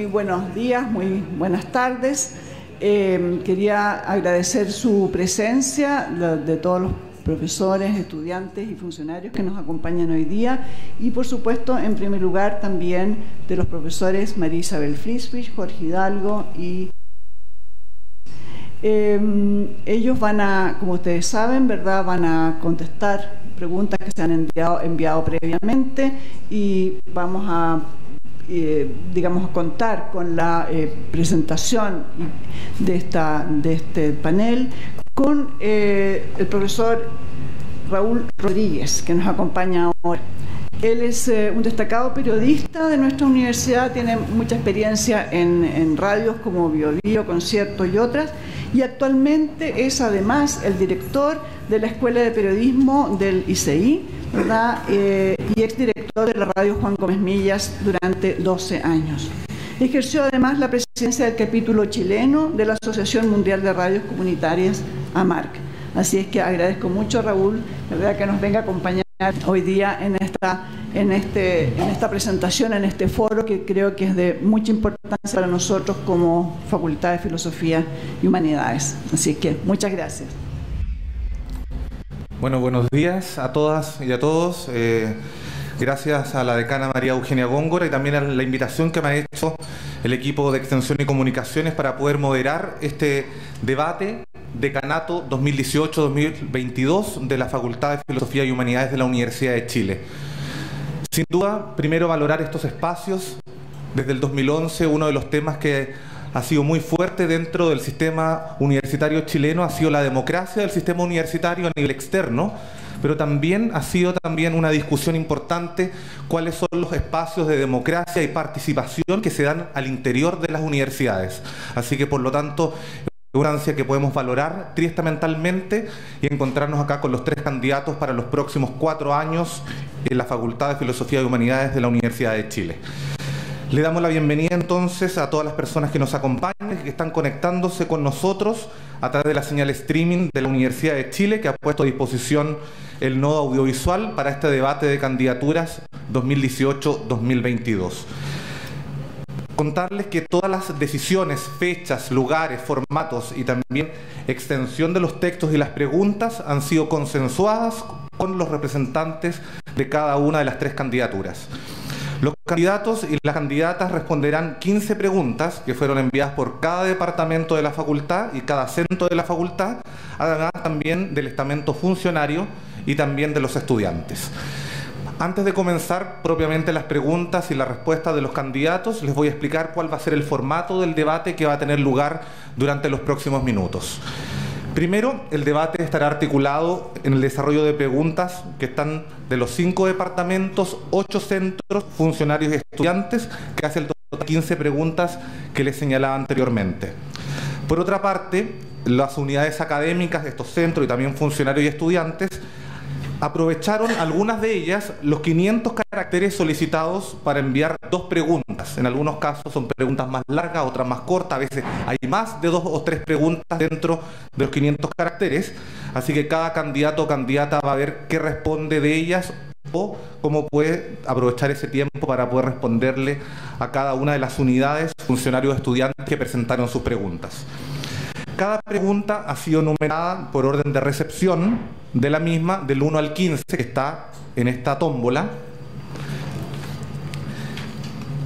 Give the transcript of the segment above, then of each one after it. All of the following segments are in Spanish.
muy buenos días, muy buenas tardes. Eh, quería agradecer su presencia de todos los profesores, estudiantes y funcionarios que nos acompañan hoy día y por supuesto en primer lugar también de los profesores María Isabel Fliswich, Jorge Hidalgo y eh, ellos van a, como ustedes saben, ¿verdad? Van a contestar preguntas que se han enviado previamente y vamos a eh, digamos, contar con la eh, presentación de, esta, de este panel con eh, el profesor Raúl Rodríguez, que nos acompaña ahora. Él es un destacado periodista de nuestra universidad, tiene mucha experiencia en, radios como Bio, Bio Concierto y otras, y actualmente es además el director de la Escuela de Periodismo del ICI, ¿verdad? Eh, y exdirector de la radio Juan Gómez Millas durante 12 años. Ejerció además la presidencia del capítulo chileno de la Asociación Mundial de Radios Comunitarias, AMARC. Así es que agradezco mucho a Raúl, ¿verdad? que nos venga a acompañar hoy día en esta, en, este, en esta presentación, en este foro que creo que es de mucha importancia para nosotros como Facultad de Filosofía y Humanidades. Así que muchas gracias. Bueno, buenos días a todas y a todos. Eh, gracias a la decana María Eugenia Góngora y también a la invitación que me ha hecho el equipo de Extensión y Comunicaciones para poder moderar este debate decanato 2018-2022 de la Facultad de Filosofía y Humanidades de la Universidad de Chile. Sin duda, primero valorar estos espacios. Desde el 2011, uno de los temas que ha sido muy fuerte dentro del sistema universitario chileno, ha sido la democracia del sistema universitario a nivel externo, pero también ha sido también una discusión importante cuáles son los espacios de democracia y participación que se dan al interior de las universidades. Así que por lo tanto una que podemos valorar triestamentalmente y encontrarnos acá con los tres candidatos para los próximos cuatro años en la Facultad de Filosofía y Humanidades de la Universidad de Chile. Le damos la bienvenida entonces a todas las personas que nos acompañan, que están conectándose con nosotros a través de la señal streaming de la Universidad de Chile, que ha puesto a disposición el nodo audiovisual para este debate de candidaturas 2018-2022 contarles que todas las decisiones, fechas, lugares, formatos y también extensión de los textos y las preguntas han sido consensuadas con los representantes de cada una de las tres candidaturas. Los candidatos y las candidatas responderán 15 preguntas que fueron enviadas por cada departamento de la facultad y cada centro de la facultad, además también del estamento funcionario y también de los estudiantes. Antes de comenzar propiamente las preguntas y las respuestas de los candidatos, les voy a explicar cuál va a ser el formato del debate que va a tener lugar durante los próximos minutos. Primero, el debate estará articulado en el desarrollo de preguntas que están de los cinco departamentos, ocho centros, funcionarios y estudiantes, que hace el total de 15 preguntas que les señalaba anteriormente. Por otra parte, las unidades académicas de estos centros y también funcionarios y estudiantes aprovecharon algunas de ellas los 500 caracteres solicitados para enviar dos preguntas. En algunos casos son preguntas más largas, otras más cortas, a veces hay más de dos o tres preguntas dentro de los 500 caracteres, así que cada candidato o candidata va a ver qué responde de ellas o cómo puede aprovechar ese tiempo para poder responderle a cada una de las unidades, funcionarios estudiantes que presentaron sus preguntas. Cada pregunta ha sido numerada por orden de recepción de la misma, del 1 al 15, que está en esta tómbola.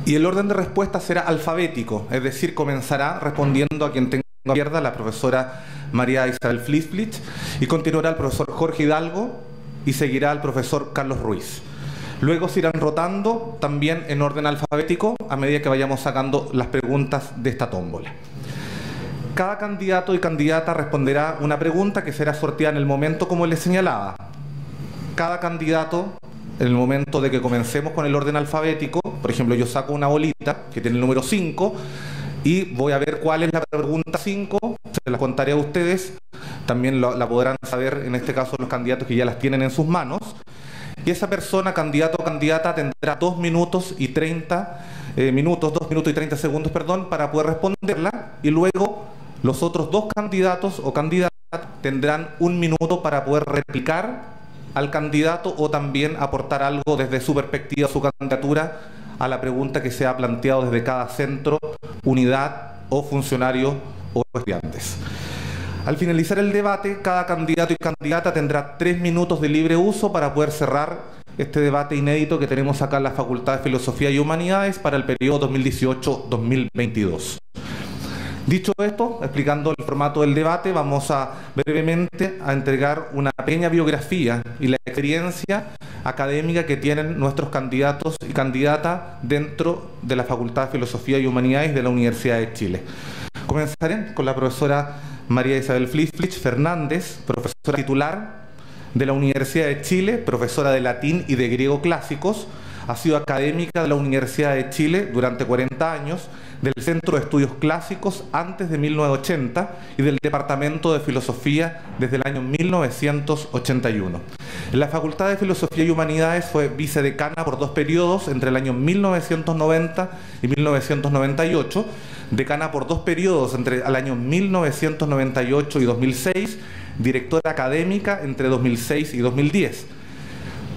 Y el orden de respuesta será alfabético, es decir, comenzará respondiendo a quien tenga izquierda, la profesora María Isabel Flisblich, y continuará el profesor Jorge Hidalgo y seguirá el profesor Carlos Ruiz. Luego se irán rotando también en orden alfabético a medida que vayamos sacando las preguntas de esta tómbola. Cada candidato y candidata responderá una pregunta que será sorteada en el momento como les señalaba. Cada candidato, en el momento de que comencemos con el orden alfabético, por ejemplo, yo saco una bolita que tiene el número 5 y voy a ver cuál es la pregunta 5, se la contaré a ustedes, también la podrán saber en este caso los candidatos que ya las tienen en sus manos. Y esa persona, candidato o candidata, tendrá 2 minutos y 30 eh, minutos, 2 minutos y 30 segundos, perdón, para poder responderla y luego los otros dos candidatos o candidatas tendrán un minuto para poder replicar al candidato o también aportar algo desde su perspectiva, su candidatura a la pregunta que se ha planteado desde cada centro, unidad o funcionario o estudiantes. Al finalizar el debate, cada candidato y candidata tendrá tres minutos de libre uso para poder cerrar este debate inédito que tenemos acá en la Facultad de Filosofía y Humanidades para el periodo 2018-2022. Dicho esto, explicando el formato del debate, vamos a brevemente a entregar una pequeña biografía y la experiencia académica que tienen nuestros candidatos y candidatas dentro de la Facultad de Filosofía y Humanidades de la Universidad de Chile. Comenzaré con la profesora María Isabel Flich Fernández, profesora titular de la Universidad de Chile, profesora de latín y de griego clásicos, ha sido académica de la Universidad de Chile durante 40 años, del Centro de Estudios Clásicos antes de 1980 y del Departamento de Filosofía desde el año 1981. En la Facultad de Filosofía y Humanidades fue vicedecana por dos periodos entre el año 1990 y 1998, decana por dos periodos entre el año 1998 y 2006, directora académica entre 2006 y 2010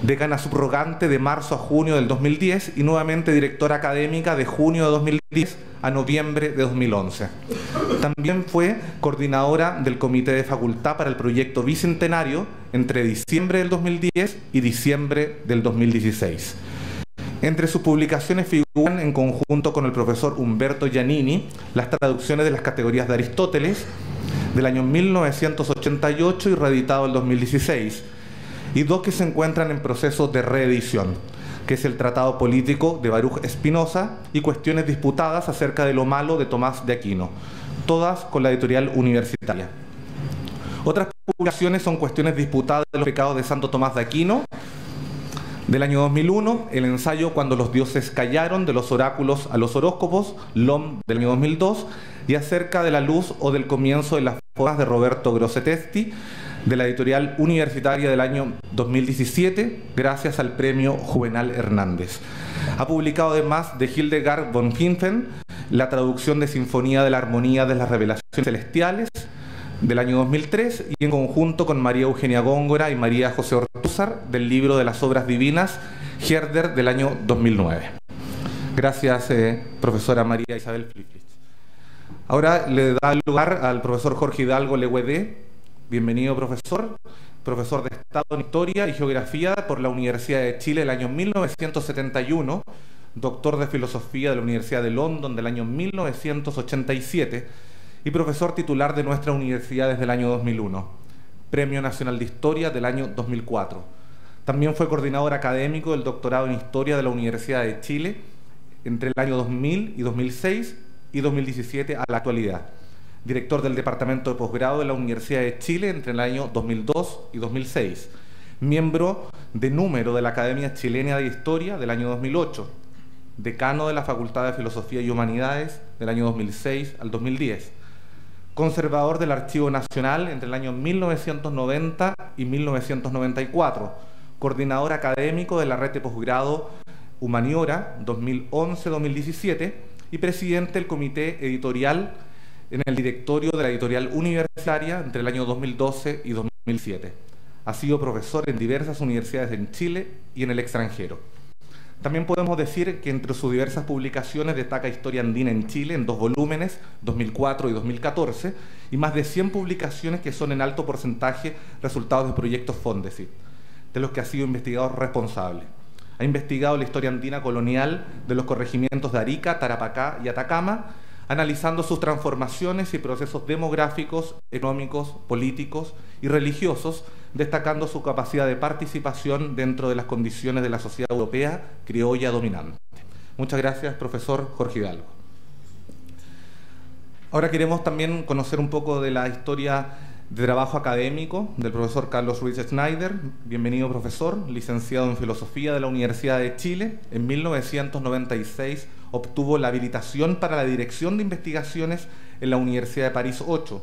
decana subrogante de marzo a junio del 2010 y nuevamente directora académica de junio de 2010 a noviembre de 2011. También fue coordinadora del Comité de Facultad para el proyecto Bicentenario entre diciembre del 2010 y diciembre del 2016. Entre sus publicaciones figuran en conjunto con el profesor Humberto Giannini las traducciones de las categorías de Aristóteles del año 1988 y reeditado el 2016 y dos que se encuentran en proceso de reedición, que es el Tratado Político de Baruch Espinosa y Cuestiones disputadas acerca de lo malo de Tomás de Aquino, todas con la editorial universitaria. Otras publicaciones son Cuestiones disputadas de los pecados de Santo Tomás de Aquino, del año 2001, el ensayo Cuando los dioses callaron de los oráculos a los horóscopos, LOM del año 2002, y acerca de la luz o del comienzo de las formas de Roberto Grossetesti, de la editorial universitaria del año 2017, gracias al premio Juvenal Hernández. Ha publicado además de Hildegard von Finfen la traducción de Sinfonía de la Armonía de las Revelaciones Celestiales del año 2003 y en conjunto con María Eugenia Góngora y María José Ortúzar del libro de las obras divinas Herder del año 2009. Gracias, eh, profesora María Isabel Fliflich. Ahora le da lugar al profesor Jorge Hidalgo Leguedé, Bienvenido, profesor. Profesor de Estado en Historia y Geografía por la Universidad de Chile del año 1971, doctor de Filosofía de la Universidad de London del año 1987 y profesor titular de nuestra universidad desde el año 2001, Premio Nacional de Historia del año 2004. También fue coordinador académico del doctorado en Historia de la Universidad de Chile entre el año 2000 y 2006 y 2017 a la actualidad director del Departamento de Posgrado de la Universidad de Chile entre el año 2002 y 2006, miembro de número de la Academia Chilena de Historia del año 2008, decano de la Facultad de Filosofía y Humanidades del año 2006 al 2010, conservador del Archivo Nacional entre el año 1990 y 1994, coordinador académico de la red de posgrado Humaniora 2011-2017 y presidente del Comité Editorial en el directorio de la editorial universitaria entre el año 2012 y 2007. Ha sido profesor en diversas universidades en Chile y en el extranjero. También podemos decir que entre sus diversas publicaciones destaca Historia Andina en Chile en dos volúmenes, 2004 y 2014, y más de 100 publicaciones que son en alto porcentaje resultados de proyectos Fondesit, de los que ha sido investigador responsable. Ha investigado la historia andina colonial de los corregimientos de Arica, Tarapacá y Atacama, analizando sus transformaciones y procesos demográficos, económicos, políticos y religiosos, destacando su capacidad de participación dentro de las condiciones de la sociedad europea criolla dominante. Muchas gracias, profesor Jorge Hidalgo. Ahora queremos también conocer un poco de la historia de trabajo académico del profesor Carlos Ruiz Schneider. Bienvenido, profesor, licenciado en Filosofía de la Universidad de Chile. En 1996 obtuvo la habilitación para la dirección de investigaciones en la Universidad de París 8.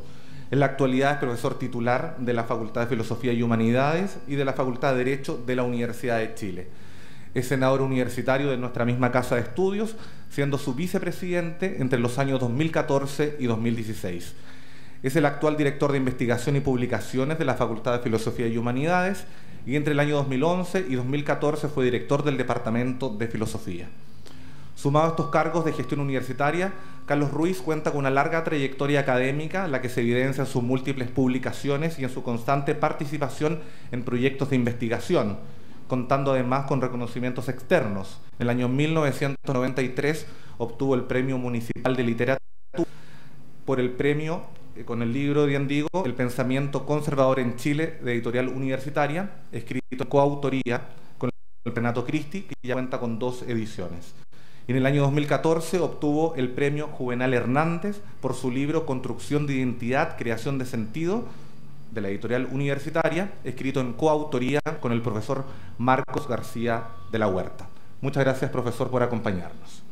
En la actualidad es profesor titular de la Facultad de Filosofía y Humanidades y de la Facultad de Derecho de la Universidad de Chile. Es senador universitario de nuestra misma casa de estudios, siendo su vicepresidente entre los años 2014 y 2016. Es el actual director de investigación y publicaciones de la Facultad de Filosofía y Humanidades y entre el año 2011 y 2014 fue director del Departamento de Filosofía. Sumado a estos cargos de gestión universitaria, Carlos Ruiz cuenta con una larga trayectoria académica, la que se evidencia en sus múltiples publicaciones y en su constante participación en proyectos de investigación, contando además con reconocimientos externos. En el año 1993 obtuvo el Premio Municipal de Literatura por el premio eh, con el libro de Andigo, El pensamiento conservador en Chile, de editorial universitaria, escrito en coautoría con el Renato Cristi, que ya cuenta con dos ediciones. Y en el año 2014 obtuvo el premio Juvenal Hernández por su libro Construcción de Identidad, Creación de Sentido, de la editorial universitaria, escrito en coautoría con el profesor Marcos García de la Huerta. Muchas gracias, profesor, por acompañarnos.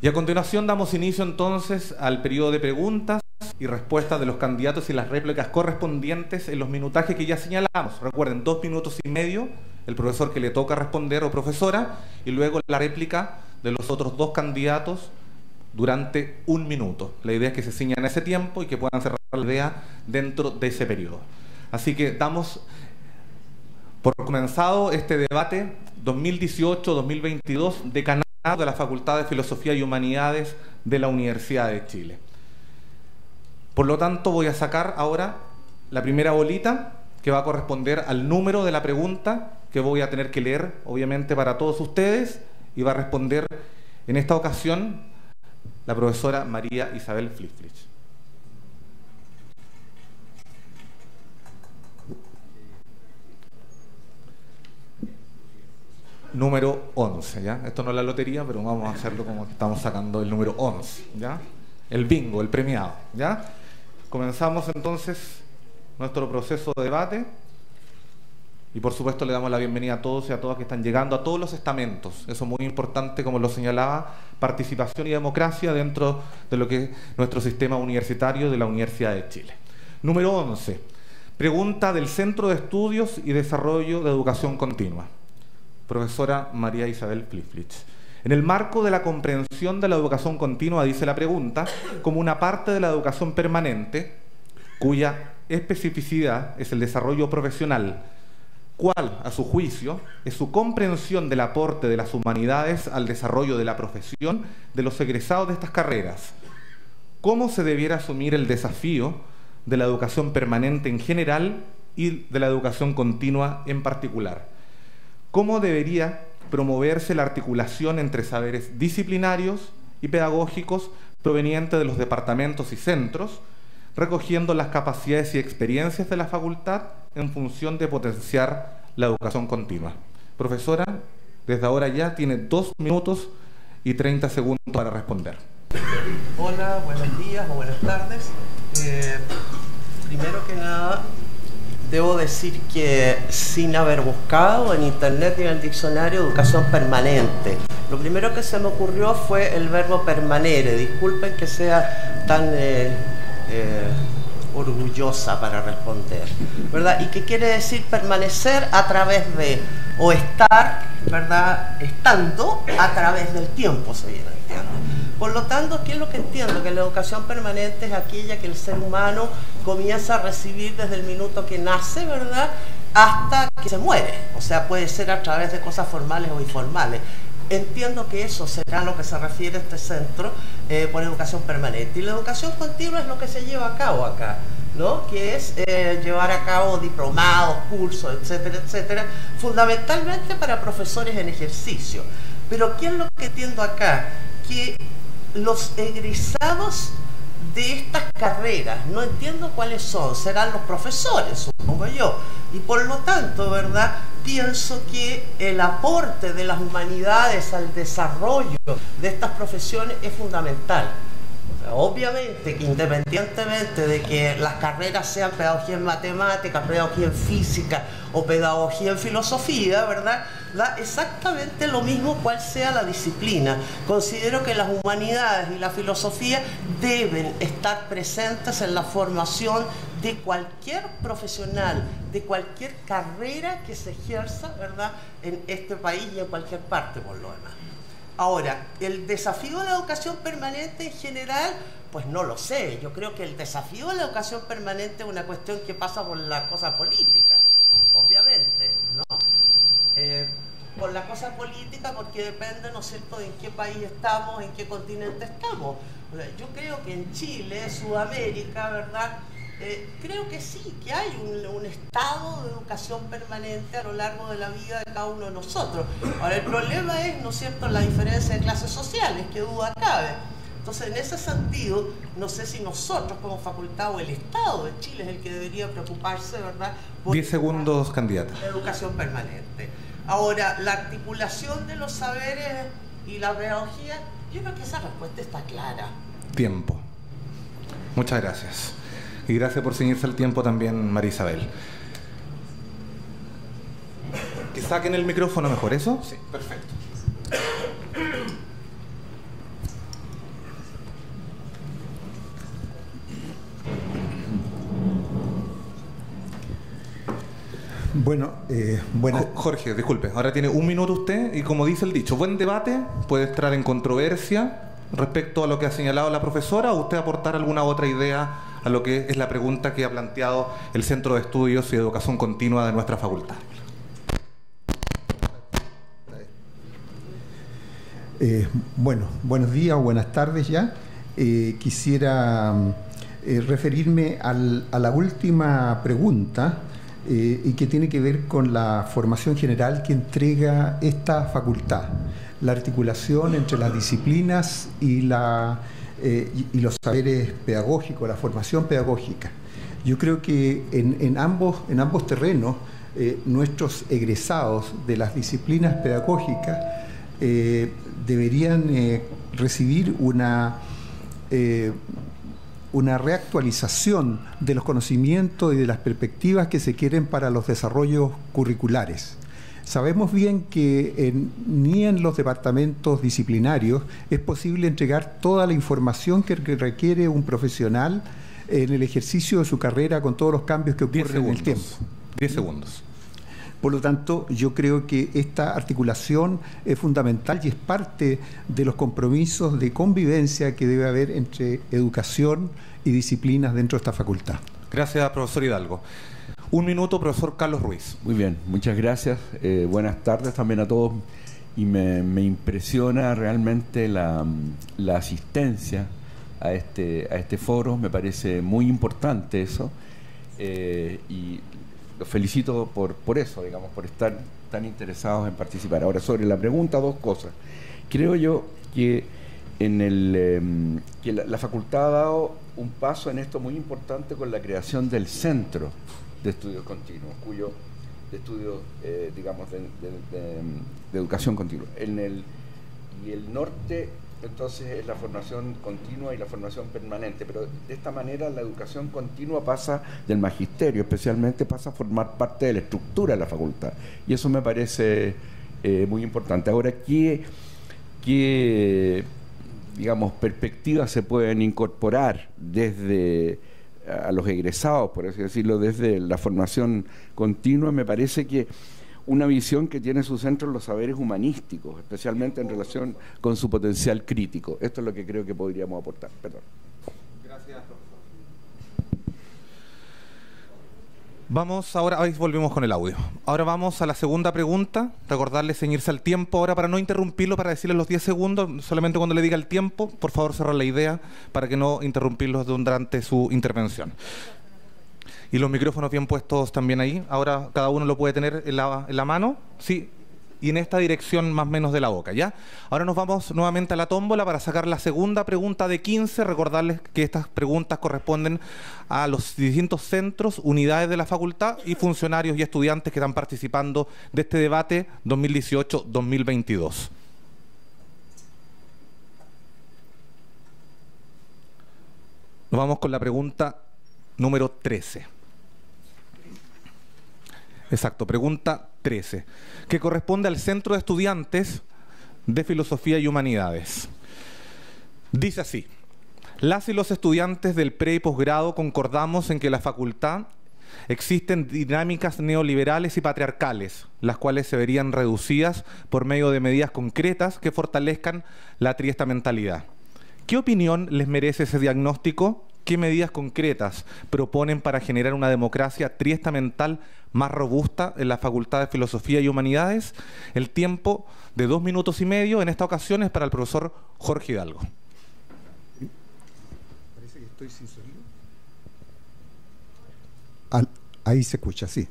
Y a continuación damos inicio entonces al periodo de preguntas y respuestas de los candidatos y las réplicas correspondientes en los minutajes que ya señalamos. Recuerden, dos minutos y medio el profesor que le toca responder o profesora y luego la réplica de los otros dos candidatos durante un minuto. La idea es que se ciñan ese tiempo y que puedan cerrar la idea dentro de ese periodo. Así que damos por comenzado este debate 2018-2022 de Canadá de la Facultad de Filosofía y Humanidades de la Universidad de Chile. Por lo tanto, voy a sacar ahora la primera bolita que va a corresponder al número de la pregunta que voy a tener que leer, obviamente, para todos ustedes, y va a responder en esta ocasión la profesora María Isabel Fliflich. número 11, ¿ya? Esto no es la lotería, pero vamos a hacerlo como estamos sacando el número 11, ¿ya? El bingo, el premiado, ¿ya? Comenzamos entonces nuestro proceso de debate y por supuesto le damos la bienvenida a todos y a todas que están llegando, a todos los estamentos. Eso es muy importante, como lo señalaba, participación y democracia dentro de lo que es nuestro sistema universitario de la Universidad de Chile. Número 11. Pregunta del Centro de Estudios y Desarrollo de Educación Continua profesora María Isabel Fliflich. En el marco de la comprensión de la educación continua, dice la pregunta, como una parte de la educación permanente, cuya especificidad es el desarrollo profesional, cuál, a su juicio, es su comprensión del aporte de las humanidades al desarrollo de la profesión de los egresados de estas carreras, cómo se debiera asumir el desafío de la educación permanente en general y de la educación continua en particular cómo debería promoverse la articulación entre saberes disciplinarios y pedagógicos provenientes de los departamentos y centros, recogiendo las capacidades y experiencias de la facultad en función de potenciar la educación continua. Profesora, desde ahora ya tiene dos minutos y 30 segundos para responder. Hola, buenos días o buenas tardes. Eh, primero que nada, debo decir que sin haber buscado en internet y en el diccionario educación permanente, lo primero que se me ocurrió fue el verbo permanere. Disculpen que sea tan eh, eh, orgullosa para responder, ¿verdad? Y que quiere decir permanecer a través de, o estar, ¿verdad? Estando a través del tiempo, se viene por lo tanto, ¿qué es lo que entiendo? Que la educación permanente es aquella que el ser humano comienza a recibir desde el minuto que nace, ¿verdad? Hasta que se muere. O sea, puede ser a través de cosas formales o informales. Entiendo que eso será lo que se refiere este centro eh, por educación permanente. Y la educación continua es lo que se lleva a cabo acá. ¿no? que es eh, llevar a cabo diplomados, cursos, etcétera, etcétera, fundamentalmente para profesores en ejercicio. Pero ¿qué es lo que entiendo acá? Que los egresados de estas carreras, no entiendo cuáles son, serán los profesores, supongo yo, y por lo tanto, ¿verdad? Pienso que el aporte de las humanidades al desarrollo de estas profesiones es fundamental. Obviamente que independientemente de que las carreras sean pedagogía en matemáticas, pedagogía en física o pedagogía en filosofía, ¿verdad? Da exactamente lo mismo cual sea la disciplina. Considero que las humanidades y la filosofía deben estar presentes en la formación de cualquier profesional, de cualquier carrera que se ejerza, ¿verdad? En este país y en cualquier parte por lo demás. Ahora, el desafío de la educación permanente en general, pues no lo sé. Yo creo que el desafío de la educación permanente es una cuestión que pasa por la cosa política, obviamente, ¿no? Eh, con la cosa política porque depende, ¿no es cierto?, de en qué país estamos, en qué continente estamos. Yo creo que en Chile, Sudamérica, ¿verdad?, eh, creo que sí, que hay un, estado de educación permanente a lo largo de la vida de cada uno de nosotros. Ahora, el problema es, ¿no es cierto?, la diferencia de clases sociales, que duda cabe. Entonces, en ese sentido, no sé si nosotros como facultad o el Estado de Chile es el que debería preocuparse, ¿verdad? Por 10 segundos, candidata. Educación permanente. Ahora, la articulación de los saberes y la pedagogía, yo creo que esa respuesta está clara. Tiempo. Muchas gracias. Y gracias por ceñirse el tiempo también, María Isabel. Que saquen el micrófono mejor, ¿eso? Sí, perfecto. Bueno, eh, bueno. Jorge, disculpe, ahora tiene un minuto usted y como dice el dicho, buen debate, puede entrar en controversia respecto a lo que ha señalado la profesora o usted aportar alguna otra idea a lo que es la pregunta que ha planteado el Centro de Estudios y Educación Continua de nuestra facultad. Eh, bueno, buenos días o buenas tardes ya. Eh, quisiera eh, referirme a la última pregunta y que tiene que ver con la formación general que entrega esta facultad, la articulación entre las disciplinas y la eh, y, los saberes pedagógicos, la formación pedagógica. Yo creo que en, ambos, en ambos terrenos eh, nuestros egresados de las disciplinas pedagógicas eh, deberían recibir una, una reactualización de los conocimientos y de las perspectivas que se quieren para los desarrollos curriculares. Sabemos bien que ni en los departamentos disciplinarios es posible entregar toda la información que requiere un profesional en el ejercicio de su carrera con todos los cambios que ocurren en el tiempo. Diez segundos. Por lo tanto, yo creo que esta articulación es fundamental y es parte de los compromisos de convivencia que debe haber entre educación y disciplinas dentro de esta facultad. Gracias, profesor Hidalgo. Un minuto, profesor Carlos Ruiz. Muy bien, muchas gracias. Eh, buenas tardes también a todos. Y me, impresiona realmente la, asistencia a este, a este foro. Me parece muy importante eso. Eh, y los felicito por, por eso, digamos, por estar tan interesados en participar. Ahora, sobre la pregunta, dos cosas. Creo yo que, en el, em, que la, facultad ha dado un paso en esto muy importante con la creación del centro de estudios continuos, cuyo de estudios, eh, digamos, de, educación continua. En el, y el norte, entonces, es la formación continua y la formación permanente, pero de esta manera la educación continua pasa del magisterio, especialmente pasa a formar parte de la estructura de la facultad. Y eso me parece eh, muy importante. Ahora, ¿qué, qué digamos, perspectivas se pueden incorporar desde a los egresados, por así decirlo, desde la formación continua, me parece que una visión que tiene su centro en los saberes humanísticos, especialmente en relación con su potencial crítico. Esto es lo que creo que podríamos aportar. Perdón. Vamos ahora, ahí volvemos con el audio. Ahora vamos a la segunda pregunta. Recordarle ceñirse al tiempo ahora para no interrumpirlo, para decirle los 10 segundos, solamente cuando le diga el tiempo, por favor cerrar la idea para que no interrumpirlos durante su intervención. Y los micrófonos bien puestos también ahí. Ahora cada uno lo puede tener en la, en la mano. Sí, y en esta dirección más o menos de la boca, ¿ya? Ahora nos vamos nuevamente a la tómbola para sacar la segunda pregunta de 15. Recordarles que estas preguntas corresponden a los distintos centros, unidades de la facultad y funcionarios y estudiantes que están participando de este debate 2018-2022. Nos vamos con la pregunta número 13. Exacto, pregunta 13, que corresponde al Centro de Estudiantes de Filosofía y Humanidades. Dice así, las y los estudiantes del pre y posgrado concordamos en que la facultad existen dinámicas neoliberales y patriarcales, las cuales se verían reducidas por medio de medidas concretas que fortalezcan la triesta mentalidad. ¿Qué opinión les merece ese diagnóstico? Qué medidas concretas proponen para generar una democracia triestamental más robusta en la Facultad de Filosofía y Humanidades. El tiempo de dos minutos y medio en esta ocasión es para el profesor Jorge Hidalgo. Parece que estoy sin sonido. ahí se escucha, sí.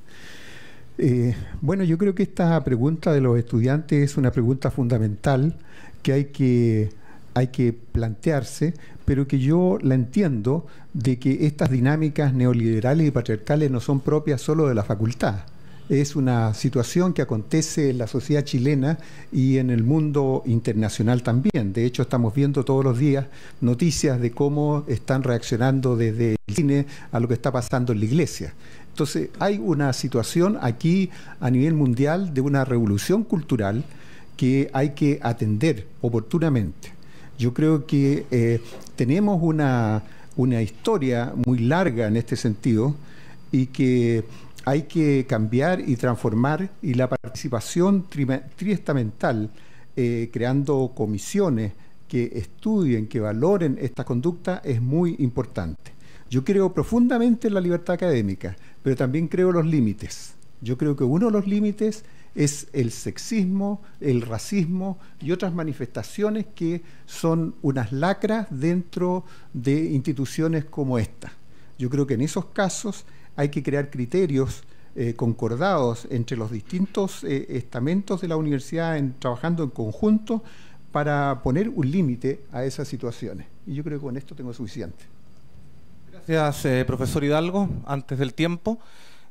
Eh, bueno, yo creo que esta pregunta de los estudiantes es una pregunta fundamental que hay que, hay que plantearse, pero que yo la entiendo de que estas dinámicas neoliberales y patriarcales no son propias solo de la facultad. Es una situación que acontece en la sociedad chilena y en el mundo internacional también. De hecho, estamos viendo todos los días noticias de cómo están reaccionando desde el cine a lo que está pasando en la iglesia. Entonces, hay una situación aquí a nivel mundial de una revolución cultural que hay que atender oportunamente. Yo creo que eh, tenemos una, una historia muy larga en este sentido y que hay que cambiar y transformar y la participación triestamental, eh, creando comisiones que estudien, que valoren esta conducta, es muy importante. Yo creo profundamente en la libertad académica, pero también creo los límites. Yo creo que uno de los límites es el sexismo, el racismo y otras manifestaciones que son unas lacras dentro de instituciones como esta. Yo creo que en esos casos hay que crear criterios eh, concordados entre los distintos eh, estamentos de la universidad en, trabajando en conjunto para poner un límite a esas situaciones. Y yo creo que con esto tengo suficiente. Gracias, eh, profesor Hidalgo. Antes del tiempo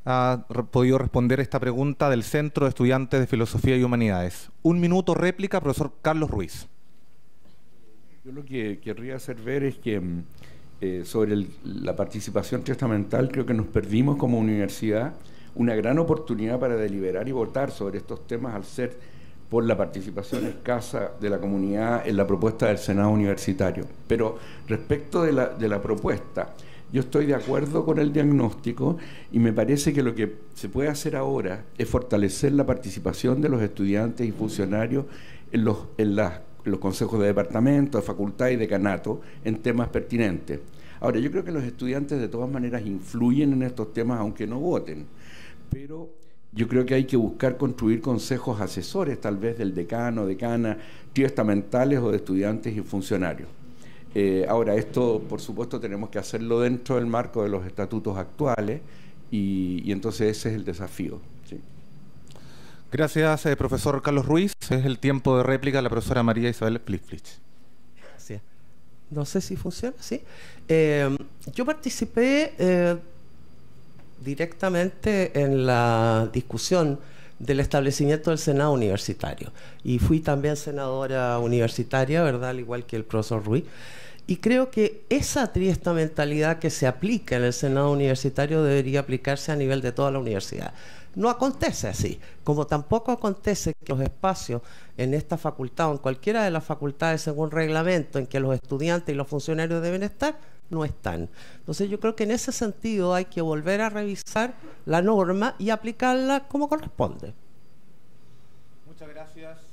ha podido responder esta pregunta del Centro de Estudiantes de Filosofía y Humanidades. Un minuto réplica, profesor Carlos Ruiz. Yo lo que querría hacer ver es que mm, eh, sobre la participación testamental creo que nos perdimos como universidad una gran oportunidad para deliberar y votar sobre estos temas al ser por la participación escasa de la comunidad en la propuesta del Senado Universitario. Pero respecto de la, de la propuesta, yo estoy de acuerdo con el diagnóstico y me parece que lo que se puede hacer ahora es fortalecer la participación de los estudiantes y funcionarios en los, en los consejos de departamento, de facultad y decanato en temas pertinentes. Ahora, yo creo que los estudiantes de todas maneras influyen en estos temas aunque no voten, pero yo creo que hay que buscar construir consejos asesores, tal vez del decano, decana, estamentales o de estudiantes y funcionarios. Eh, ahora, esto, por supuesto, tenemos que hacerlo dentro del marco de los estatutos actuales y, entonces ese es el desafío. Gracias, eh, profesor Carlos Ruiz. Es el tiempo de réplica de la profesora María Isabel Flitflich. Gracias. No sé si funciona, ¿sí? Eh, yo participé directamente en la discusión del establecimiento del Senado universitario y fui también senadora universitaria, ¿verdad? Al igual que el profesor Ruiz. Y creo que esa triesta mentalidad que se aplica en el Senado universitario debería aplicarse a nivel de toda la universidad. No acontece así, como tampoco acontece que los espacios en esta facultad o en cualquiera de las facultades según reglamento en que los estudiantes y los funcionarios deben estar, no están. Entonces yo creo que en ese sentido hay que volver a revisar la norma y aplicarla como corresponde. Muchas gracias.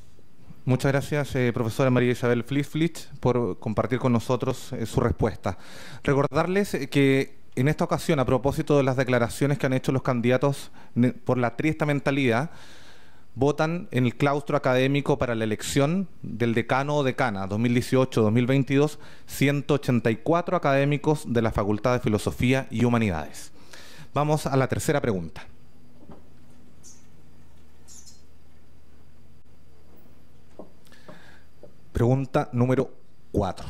Muchas gracias, eh, profesora María Isabel Flitflich, por compartir con nosotros eh, su respuesta. Recordarles eh, que en esta ocasión, a propósito de las declaraciones que han hecho los candidatos por la triste mentalidad, votan en el claustro académico para la elección del decano o decana 2018-2022 184 académicos de la Facultad de Filosofía y Humanidades. Vamos a la tercera pregunta. Pregunta número 4.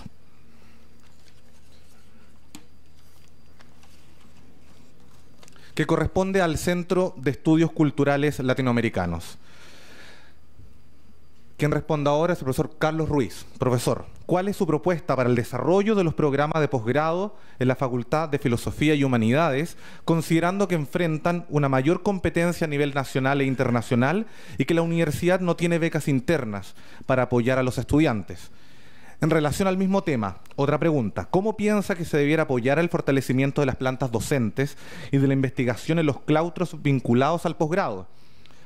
que corresponde al Centro de Estudios Culturales Latinoamericanos. Quien responda ahora es el profesor Carlos Ruiz. Profesor, ¿cuál es su propuesta para el desarrollo de los programas de posgrado en la Facultad de Filosofía y Humanidades, considerando que enfrentan una mayor competencia a nivel nacional e internacional y que la universidad no tiene becas internas para apoyar a los estudiantes? En relación al mismo tema, otra pregunta. ¿Cómo piensa que se debiera apoyar el fortalecimiento de las plantas docentes y de la investigación en los claustros vinculados al posgrado?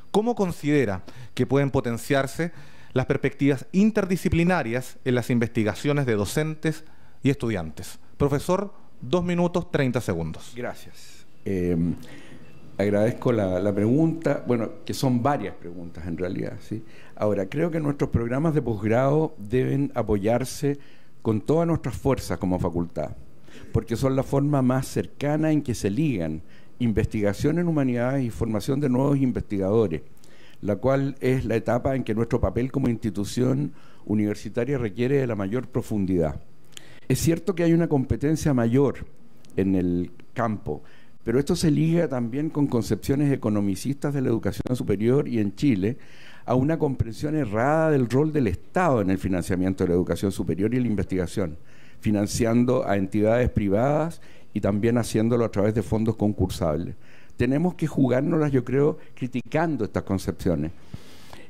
¿Cómo considera que pueden potenciarse las perspectivas interdisciplinarias en las investigaciones de docentes y estudiantes. Profesor Dos minutos, 30 segundos. Gracias. Eh, agradezco la, pregunta, bueno, que son varias preguntas en realidad. ¿sí? Ahora, creo que nuestros programas de posgrado deben apoyarse con todas nuestras fuerzas como facultad, porque son la forma más cercana en que se ligan investigación en humanidades y formación de nuevos investigadores, la cual es la etapa en que nuestro papel como institución universitaria requiere de la mayor profundidad. Es cierto que hay una competencia mayor en el campo, pero esto se liga también con concepciones economicistas de la educación superior y en Chile a una comprensión errada del rol del Estado en el financiamiento de la educación superior y la investigación, financiando a entidades privadas y también haciéndolo a través de fondos concursables. Tenemos que jugárnoslas, yo creo, criticando estas concepciones.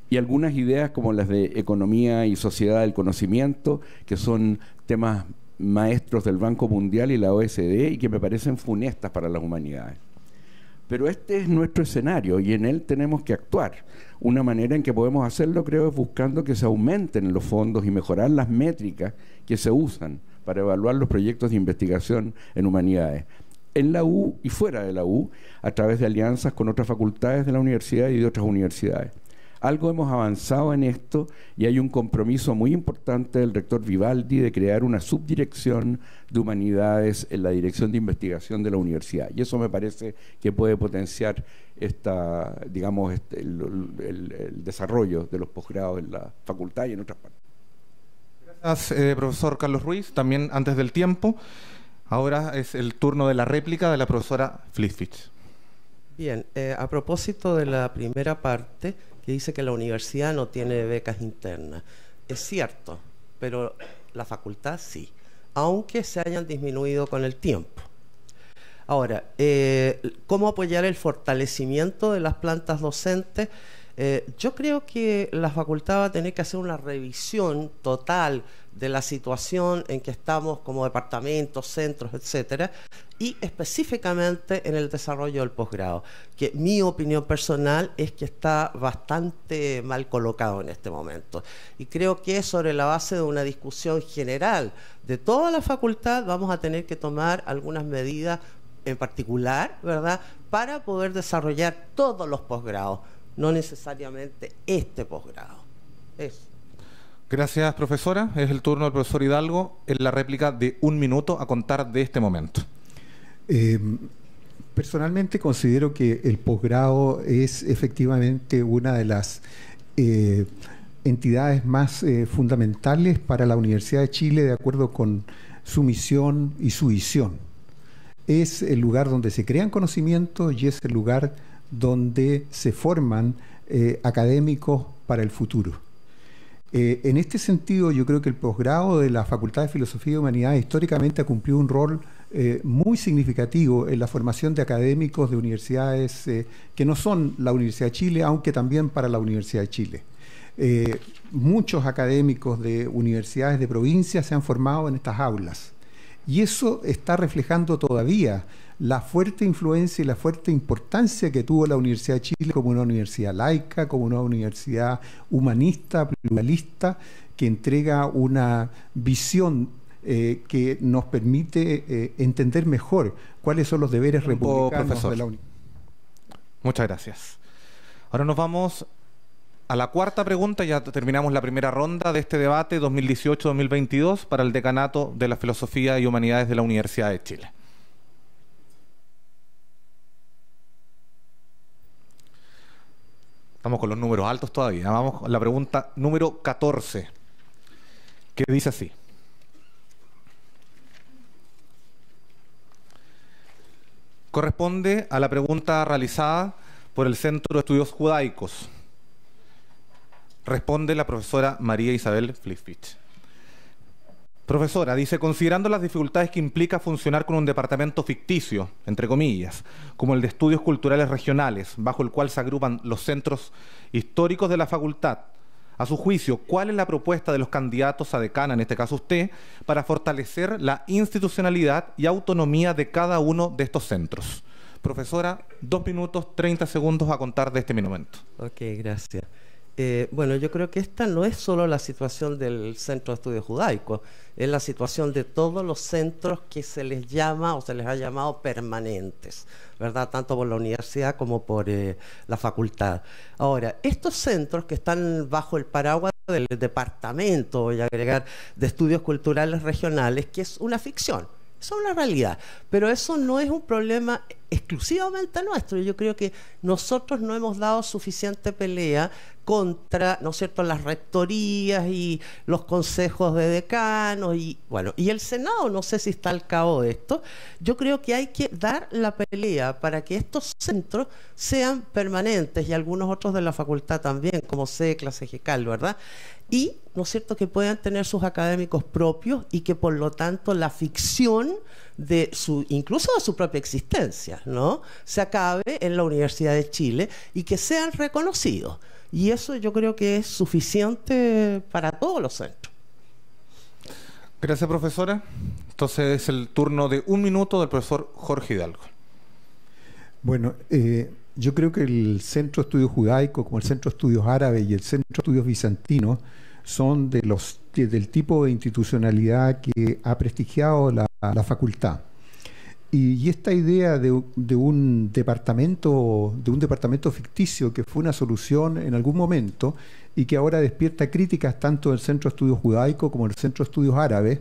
Y algunas ideas como las de economía y sociedad del conocimiento, que son temas maestros del Banco Mundial y la OSD y que me parecen funestas para las humanidades. Pero este es nuestro escenario y en él tenemos que actuar. Una manera en que podemos hacerlo, creo, es buscando que se aumenten los fondos y mejorar las métricas que se usan para evaluar los proyectos de investigación en humanidades, en la U y fuera de la U, a través de alianzas con otras facultades de la universidad y de otras universidades. Algo hemos avanzado en esto y hay un compromiso muy importante del rector Vivaldi de crear una subdirección de humanidades en la dirección de investigación de la universidad. Y eso me parece que puede potenciar esta, digamos, este, el, desarrollo de los posgrados en la facultad y en otras partes. Gracias, eh, profesor Carlos Ruiz. También antes del tiempo, ahora es el turno de la réplica de la profesora Flitfitch. Bien, eh, a propósito de la primera parte, que dice que la universidad no tiene becas internas. Es cierto, pero la facultad sí, aunque se hayan disminuido con el tiempo. Ahora, eh, ¿cómo apoyar el fortalecimiento de las plantas docentes? Eh, yo creo que la facultad va a tener que hacer una revisión total de la situación en que estamos como departamentos, centros, etcétera, y específicamente en el desarrollo del posgrado, que mi opinión personal es que está bastante mal colocado en este momento. Y creo que sobre la base de una discusión general de toda la facultad vamos a tener que tomar algunas medidas en particular, ¿verdad?, para poder desarrollar todos los posgrados no necesariamente este posgrado. Gracias, profesora. Es el turno del profesor Hidalgo en la réplica de un minuto a contar de este momento. Eh, personalmente considero que el posgrado es efectivamente una de las eh, entidades más eh, fundamentales para la Universidad de Chile de acuerdo con su misión y su visión. Es el lugar donde se crean conocimientos y es el lugar donde se forman eh, académicos para el futuro. Eh, en este sentido, yo creo que el posgrado de la Facultad de Filosofía y Humanidades históricamente ha cumplido un rol eh, muy significativo en la formación de académicos de universidades que no son la Universidad de Chile, aunque también para la Universidad de Chile. muchos académicos de universidades de provincia se han formado en estas aulas y eso está reflejando todavía la fuerte influencia y la fuerte importancia que tuvo la Universidad de Chile como una universidad laica, como una universidad humanista, pluralista, que entrega una visión eh, que nos permite eh, entender mejor cuáles son los deberes republicanos de la universidad. Muchas gracias. Ahora nos vamos a la cuarta pregunta, ya terminamos la primera ronda de este debate 2018-2022 para el decanato de la Filosofía y Humanidades de la Universidad de Chile. Estamos con los números altos todavía. Vamos a la pregunta número 14, que dice así. Corresponde a la pregunta realizada por el Centro de Estudios Judaicos. Responde la profesora María Isabel Flifich. Profesora, dice, considerando las dificultades que implica funcionar con un departamento ficticio, entre comillas, como el de estudios culturales regionales, bajo el cual se agrupan los centros históricos de la facultad, a su juicio, ¿cuál es la propuesta de los candidatos a decana, en este caso usted, para fortalecer la institucionalidad y autonomía de cada uno de estos centros? Profesora, dos minutos, treinta segundos a contar de este momento. Ok, gracias. Eh, bueno, yo creo que esta no es solo la situación del Centro de Estudios Judaicos, es la situación de todos los centros que se les llama o se les ha llamado permanentes, ¿verdad? Tanto por la universidad como por eh, la facultad. Ahora, estos centros que están bajo el paraguas del departamento, voy a agregar, de estudios culturales regionales, que es una ficción, eso es una realidad, pero eso no es un problema exclusivamente nuestro. Yo creo que nosotros no hemos dado suficiente pelea contra, ¿no es cierto?, las rectorías y los consejos de decanos y bueno, y el Senado no sé si está al cabo de esto. Yo creo que hay que dar la pelea para que estos centros sean permanentes y algunos otros de la facultad también, como CECLA, CGCAL, ¿verdad? Y, ¿no es cierto?, que puedan tener sus académicos propios y que por lo tanto la ficción de su, incluso de su propia existencia, ¿no?, se acabe en la Universidad de Chile y que sean reconocidos. Y eso yo creo que es suficiente para todos los centros. Gracias, profesora. Entonces es el turno de un minuto del profesor Jorge Hidalgo. Bueno, eh, yo creo que el Centro de Estudios Judaicos, como el Centro de Estudios Árabes y el Centro de Estudios Bizantinos, son de los, del tipo de institucionalidad que ha prestigiado la, facultad. Y, esta idea de, un departamento, de un departamento ficticio que fue una solución en algún momento y que ahora despierta críticas tanto del Centro de Estudios Judaicos como del Centro de Estudios Árabes,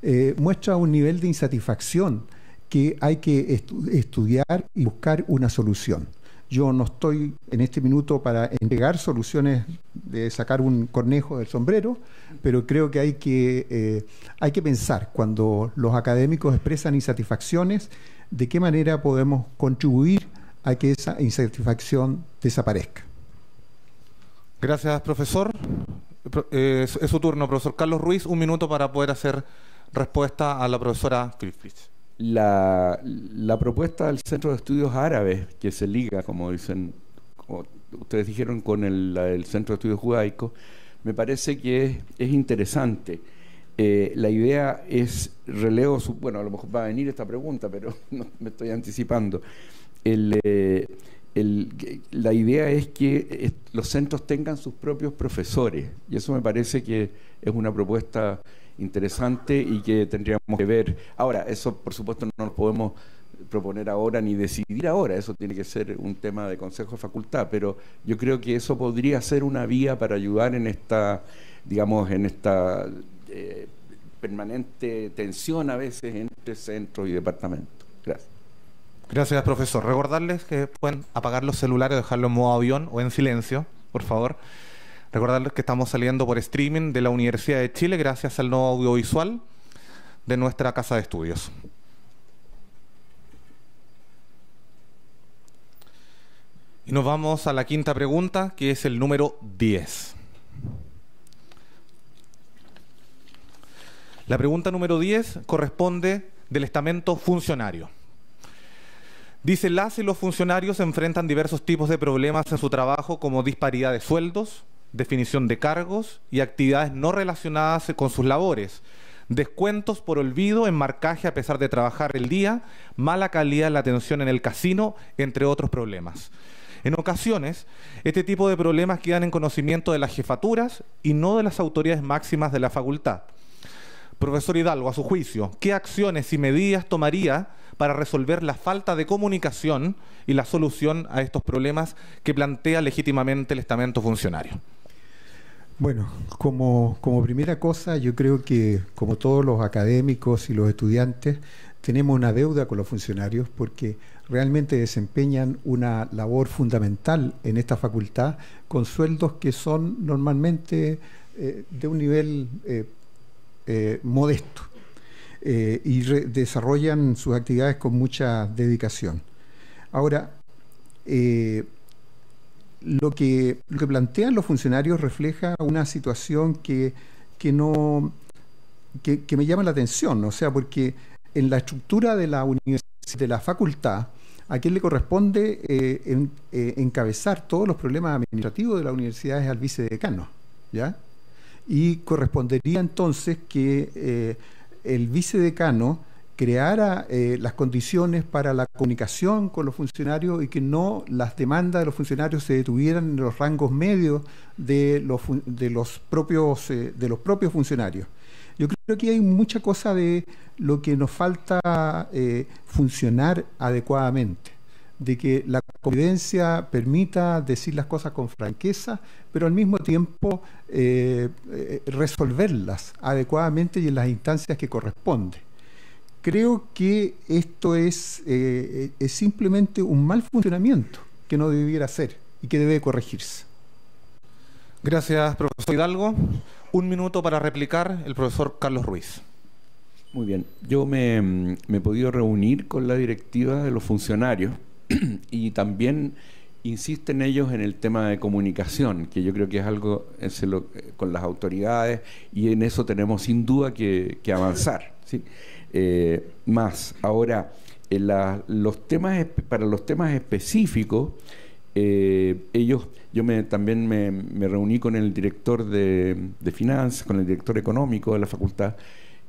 eh, muestra un nivel de insatisfacción que hay que estudiar y buscar una solución. Yo no estoy en este minuto para entregar soluciones de sacar un cornejo del sombrero, pero creo que hay que, eh, hay que pensar cuando los académicos expresan insatisfacciones, de qué manera podemos contribuir a que esa insatisfacción desaparezca. Gracias, profesor. Eh, es su turno, profesor Carlos Ruiz, un minuto para poder hacer respuesta a la profesora Phillips la, la, propuesta del Centro de Estudios Árabes, que se liga, como dicen, ustedes dijeron, con el, Centro de Estudios Judaicos, me parece que es, interesante. Eh, la idea es, releo, bueno, a lo mejor va a venir esta pregunta, pero no, me estoy anticipando. Eh, la idea es que los centros tengan sus propios profesores, y eso me parece que es una propuesta interesante y que tendríamos que ver. Ahora, eso por supuesto no nos podemos proponer ahora ni decidir ahora, eso tiene que ser un tema de consejo de facultad, pero yo creo que eso podría ser una vía para ayudar en esta, digamos, en esta eh, permanente tensión a veces entre centro y departamento. Gracias. Gracias, profesor. Recordarles que pueden apagar los celulares, dejarlo en modo avión o en silencio, por favor. Recordarles que estamos saliendo por streaming de la Universidad de Chile gracias al nuevo audiovisual de nuestra casa de estudios. Y nos vamos a la quinta pregunta, que es el número 10. La pregunta número 10 corresponde del estamento funcionario. Dice, las y los funcionarios enfrentan diversos tipos de problemas en su trabajo como disparidad de sueldos, definición de cargos y actividades no relacionadas con sus labores, descuentos por olvido en marcaje a pesar de trabajar el día, mala calidad de la atención en el casino, entre otros problemas. En ocasiones, este tipo de problemas quedan en conocimiento de las jefaturas y no de las autoridades máximas de la facultad. Profesor Hidalgo, a su juicio, ¿qué acciones y medidas tomaría para resolver la falta de comunicación y la solución a estos problemas que plantea legítimamente el estamento funcionario? Bueno, como, primera cosa, yo creo que como todos los académicos y los estudiantes, tenemos una deuda con los funcionarios porque realmente desempeñan una labor fundamental en esta facultad con sueldos que son normalmente eh, de un nivel eh, eh, modesto y desarrollan sus actividades con mucha dedicación. Ahora, lo que, lo que plantean los funcionarios refleja una situación que, que no que, me llama la atención, o sea, porque en la estructura de la de la facultad, a quien le corresponde eh, eh, encabezar todos los problemas administrativos de la universidad es al vicedecano, ¿ya? Y correspondería entonces que eh, el vicedecano creara eh, las condiciones para la comunicación con los funcionarios y que no las demandas de los funcionarios se detuvieran en los rangos medios de los, de los, propios, eh, de los propios funcionarios. Yo creo que hay mucha cosa de lo que nos falta eh, funcionar adecuadamente, de que la convivencia permita decir las cosas con franqueza, pero al mismo tiempo resolverlas adecuadamente y en las instancias que corresponden creo que esto es, eh, es simplemente un mal funcionamiento que no debiera ser y que debe corregirse. Gracias, profesor Hidalgo. Un minuto para replicar el profesor Carlos Ruiz. Muy bien. Yo me, he podido reunir con la directiva de los funcionarios y también insisten ellos en el tema de comunicación, que yo creo que es algo con las autoridades y en eso tenemos sin duda que, que avanzar. ¿sí? Eh, más. Ahora, los temas, para los temas específicos, eh, ellos, yo me, también me, reuní con el director de, finanzas, con el director económico de la facultad,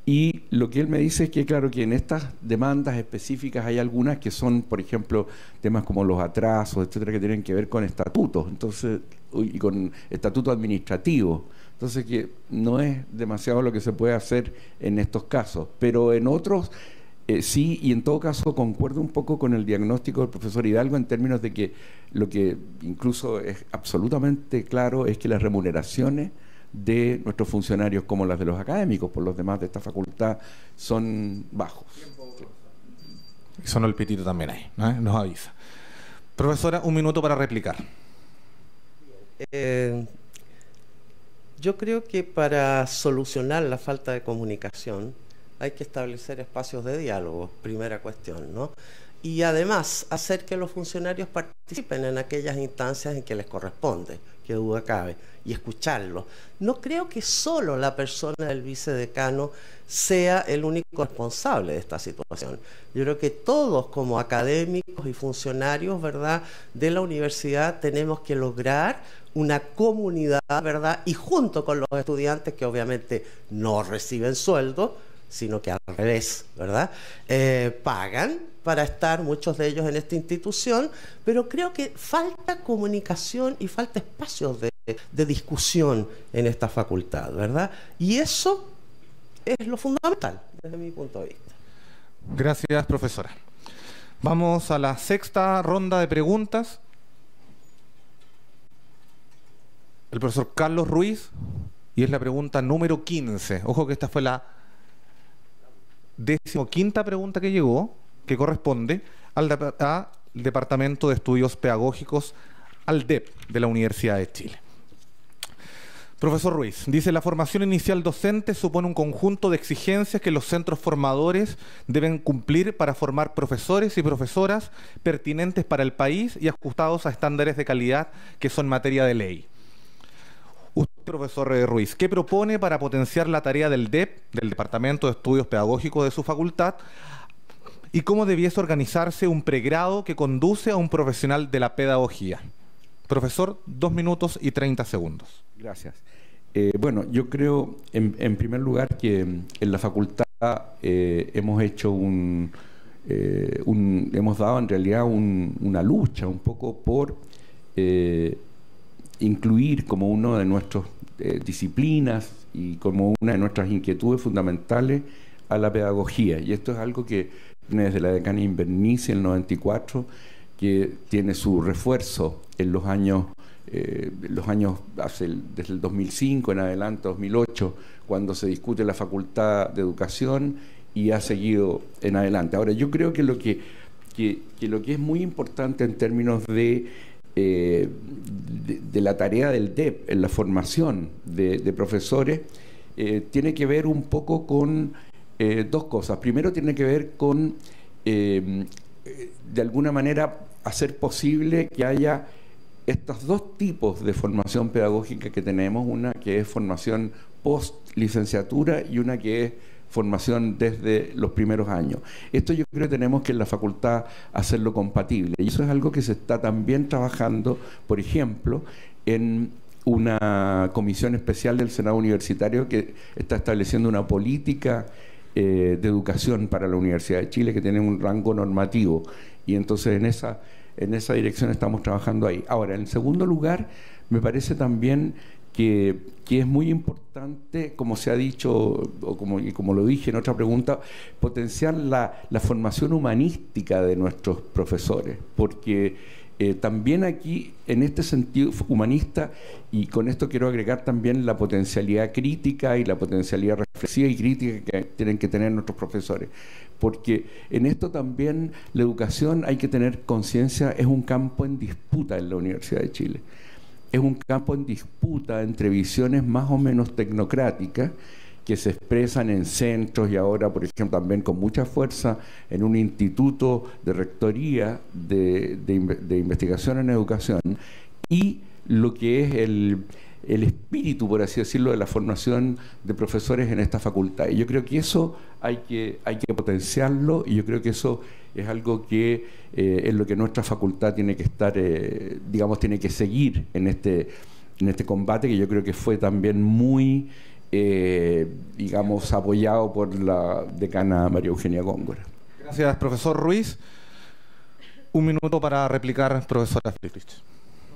y lo que él me dice es que, claro, que en estas demandas específicas hay algunas que son, por ejemplo, temas como los atrasos, etcétera, que tienen que ver con estatutos, entonces, y con estatutos administrativos. Entonces que no es demasiado lo que se puede hacer en estos casos, pero en otros eh, sí, y en todo caso concuerdo un poco con el diagnóstico del profesor Hidalgo en términos de que lo que incluso es absolutamente claro es que las remuneraciones de nuestros funcionarios como las de los académicos, por los demás de esta facultad, son bajos. Sonó el pitito también ahí, nos avisa. Profesora, un minuto para replicar. Eh, yo creo que para solucionar la falta de comunicación hay que establecer espacios de diálogo, primera cuestión, ¿no? Y además hacer que los funcionarios participen en aquellas instancias en que les corresponde, que duda cabe, y escucharlos. No creo que solo la persona del vicedecano sea el único responsable de esta situación. Yo creo que todos como académicos y funcionarios, ¿verdad?, de la universidad tenemos que lograr una comunidad, ¿verdad? Y junto con los estudiantes que obviamente no reciben sueldo, sino que al revés, ¿verdad? Eh, pagan para estar muchos de ellos en esta institución, pero creo que falta comunicación y falta espacios de, de discusión en esta facultad, ¿verdad? Y eso es lo fundamental desde mi punto de vista. Gracias, profesora. Vamos a la sexta ronda de preguntas. el profesor Carlos Ruiz y es la pregunta número 15. Ojo que esta fue la decimoquinta pregunta que llegó, que corresponde al, Departamento de Estudios Pedagógicos, al DEP de la Universidad de Chile. Profesor Ruiz, dice, la formación inicial docente supone un conjunto de exigencias que los centros formadores deben cumplir para formar profesores y profesoras pertinentes para el país y ajustados a estándares de calidad que son materia de ley. Usted, profesor Ruiz, ¿qué propone para potenciar la tarea del DEP, del Departamento de Estudios Pedagógicos de su facultad, y cómo debiese organizarse un pregrado que conduce a un profesional de la pedagogía? Profesor, dos minutos y treinta segundos. Gracias. Eh, bueno, yo creo, en, primer lugar, que en la facultad eh, hemos hecho eh, un, hemos dado en realidad una lucha un poco por incluir como una de nuestras disciplinas y como una de nuestras inquietudes fundamentales a la pedagogía. Y esto es algo que desde la decana Invernici, el 94, que tiene su refuerzo en los años, eh, los años desde el 2005 en adelante, 2008, cuando se discute la Facultad de Educación y ha seguido en adelante. Ahora, yo creo que lo que, que lo que es muy importante en términos de eh, de, la tarea del DEP en la formación de, profesores eh, tiene que ver un poco con eh, dos cosas. Primero tiene que ver con, de alguna manera, hacer posible que haya estos dos tipos de formación pedagógica que tenemos, una que es formación post licenciatura y una que es formación desde los primeros años. Esto yo creo que tenemos que en la facultad hacerlo compatible. Y eso es algo que se está también trabajando, por ejemplo, en una comisión especial del Senado Universitario que está estableciendo una política eh, de educación para la Universidad de Chile que tienen un rango normativo y entonces en esa, en esa dirección estamos trabajando ahí. Ahora, en segundo lugar, me parece también que, es muy importante, como se ha dicho, o como, como lo dije en otra pregunta, potenciar la, la formación humanística de nuestros profesores, porque eh, también aquí, en este sentido humanista, y con esto quiero agregar también la potencialidad crítica y la potencialidad reflexiva y crítica que tienen que tener nuestros profesores. Porque en esto también la educación, hay que tener conciencia, es un campo en disputa en la Universidad de Chile. Es un campo en disputa entre visiones más o menos tecnocráticas que se expresan en centros y ahora, por ejemplo, también con mucha fuerza en un instituto de rectoría de, investigación en educación y lo que es el, espíritu, por así decirlo, de la formación de profesores en esta facultad. Y yo creo que eso hay que, hay que potenciarlo y yo creo que eso es algo que eh, es lo que nuestra facultad tiene que estar, eh, digamos, tiene que seguir en este, en este combate que yo creo que fue también muy eh, digamos, apoyado por la decana María Eugenia Góngora. Gracias, profesor Ruiz. Un minuto para replicar, profesora Friedrich.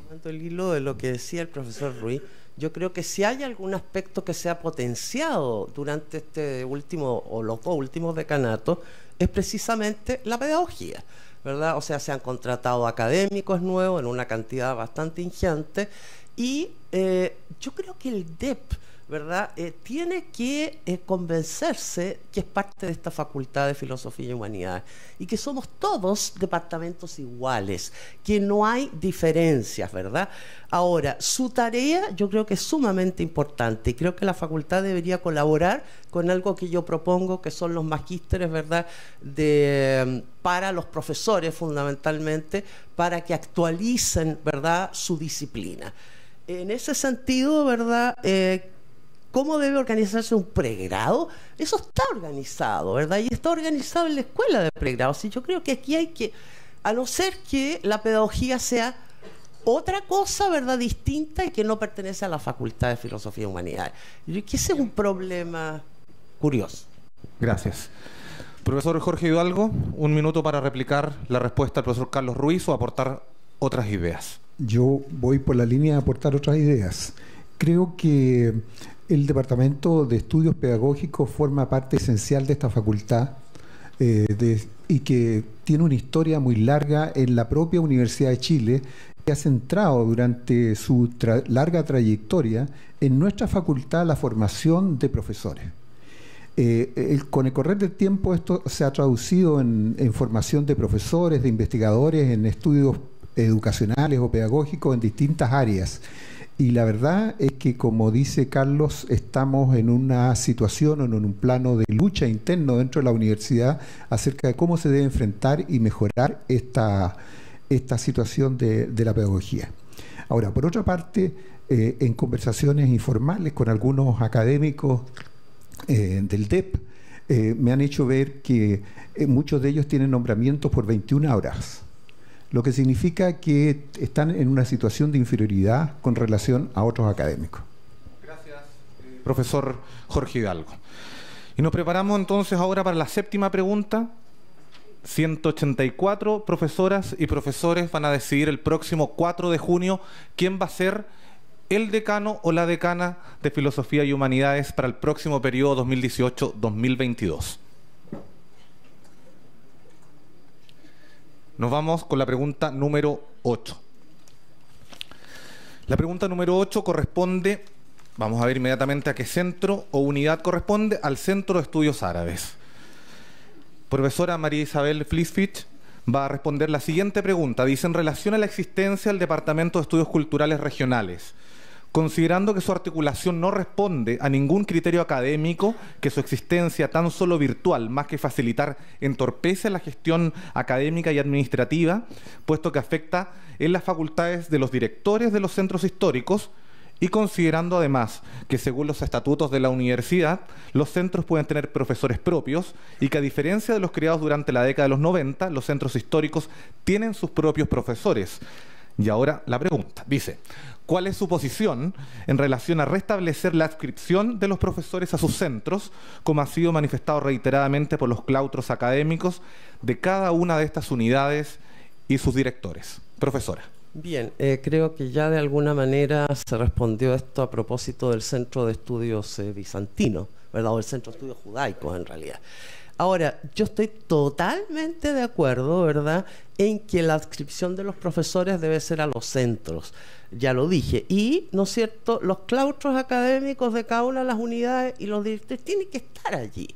Tomando el hilo de lo que decía el profesor Ruiz, yo creo que si hay algún aspecto que se ha potenciado durante este último o los dos últimos decanatos, es precisamente la pedagogía. ¿verdad? O sea, se han contratado académicos nuevos en una cantidad bastante ingente y eh, yo creo que el DEP ¿verdad? Eh, tiene que eh, convencerse que es parte de esta facultad de filosofía y humanidad y que somos todos departamentos iguales, que no hay diferencias, ¿verdad? Ahora, su tarea yo creo que es sumamente importante y creo que la facultad debería colaborar con algo que yo propongo, que son los magísteres, ¿verdad? Para los profesores fundamentalmente, para que actualicen, ¿verdad?, su disciplina. En ese sentido, ¿verdad? Eh, cómo debe organizarse un pregrado, eso está organizado, ¿verdad? Y está organizado en la escuela de pregrado. Y yo creo que aquí hay que, a no ser que la pedagogía sea otra cosa, ¿verdad? Distinta y que no pertenece a la Facultad de Filosofía y Humanidades. Y que ese es un problema curioso. Gracias. Profesor Jorge Hidalgo, un minuto para replicar la respuesta del profesor Carlos Ruiz o aportar otras ideas. Yo voy por la línea de aportar otras ideas. Creo que el Departamento de Estudios Pedagógicos forma parte esencial de esta facultad eh, y que tiene una historia muy larga en la propia Universidad de Chile que ha centrado durante su larga trayectoria en nuestra facultad la formación de profesores. Eh, con el correr del tiempo esto se ha traducido en, en formación de profesores, de investigadores, en estudios educacionales o pedagógicos en distintas áreas. Y la verdad es que, como dice Carlos, estamos en una situación o en un plano de lucha interno dentro de la universidad acerca de cómo se debe enfrentar y mejorar esta, esta situación de, la pedagogía. Ahora, por otra parte, eh, en conversaciones informales con algunos académicos eh, del DEP, eh, me han hecho ver que muchos de ellos tienen nombramientos por 21 horas lo que significa que están en una situación de inferioridad con relación a otros académicos. Gracias, profesor Jorge Hidalgo. Y nos preparamos entonces ahora para la séptima pregunta. 184 profesoras y profesores van a decidir el próximo 4 de junio quién va a ser el decano o la decana de Filosofía y Humanidades para el próximo periodo 2018-2022. Nos vamos con la pregunta número 8. La pregunta número 8 corresponde, vamos a ver inmediatamente a qué centro o unidad corresponde, al Centro de Estudios Árabes. Profesora María Isabel Flisfich va a responder la siguiente pregunta. Dice, en relación a la existencia del Departamento de Estudios Culturales Regionales, considerando que su articulación no responde a ningún criterio académico, que su existencia tan solo virtual, más que facilitar, entorpece la gestión académica y administrativa, puesto que afecta en las facultades de los directores de los centros históricos, y considerando además que según los estatutos de la universidad, los centros pueden tener profesores propios y que a diferencia de los creados durante la década de los 90, los centros históricos tienen sus propios profesores Y ahora la pregunta. Dice, ¿cuál es su posición en relación a restablecer la adscripción de los profesores a sus centros, como ha sido manifestado reiteradamente por los claustros académicos de cada una de estas unidades y sus directores? Profesora. Bien, eh, creo que ya de alguna manera se respondió esto a propósito del Centro de Estudios eh, Bizantino, ¿verdad? O el Centro de Estudios Judaicos en realidad. Ahora, yo estoy totalmente de acuerdo, ¿verdad?, en que la adscripción de los profesores debe ser a los centros, ya lo dije. Y, ¿no es cierto?, los claustros académicos de cada una de las unidades y los directores tienen que estar allí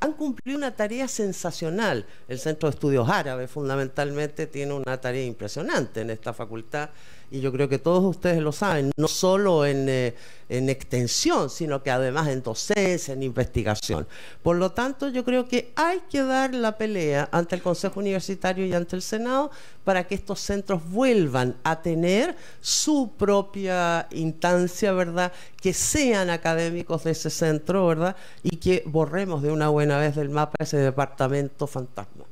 han cumplido una tarea sensacional. El Centro de Estudios Árabes fundamentalmente tiene una tarea impresionante en esta facultad y yo creo que todos ustedes lo saben, no solo en, eh, en, extensión, sino que además en docencia, en investigación. Por lo tanto, yo creo que hay que dar la pelea ante el Consejo Universitario y ante el Senado para que estos centros vuelvan a tener su propia instancia, ¿verdad? Que sean académicos de ese centro, ¿verdad? Y que borremos de una buena vez del mapa ese departamento fantasma.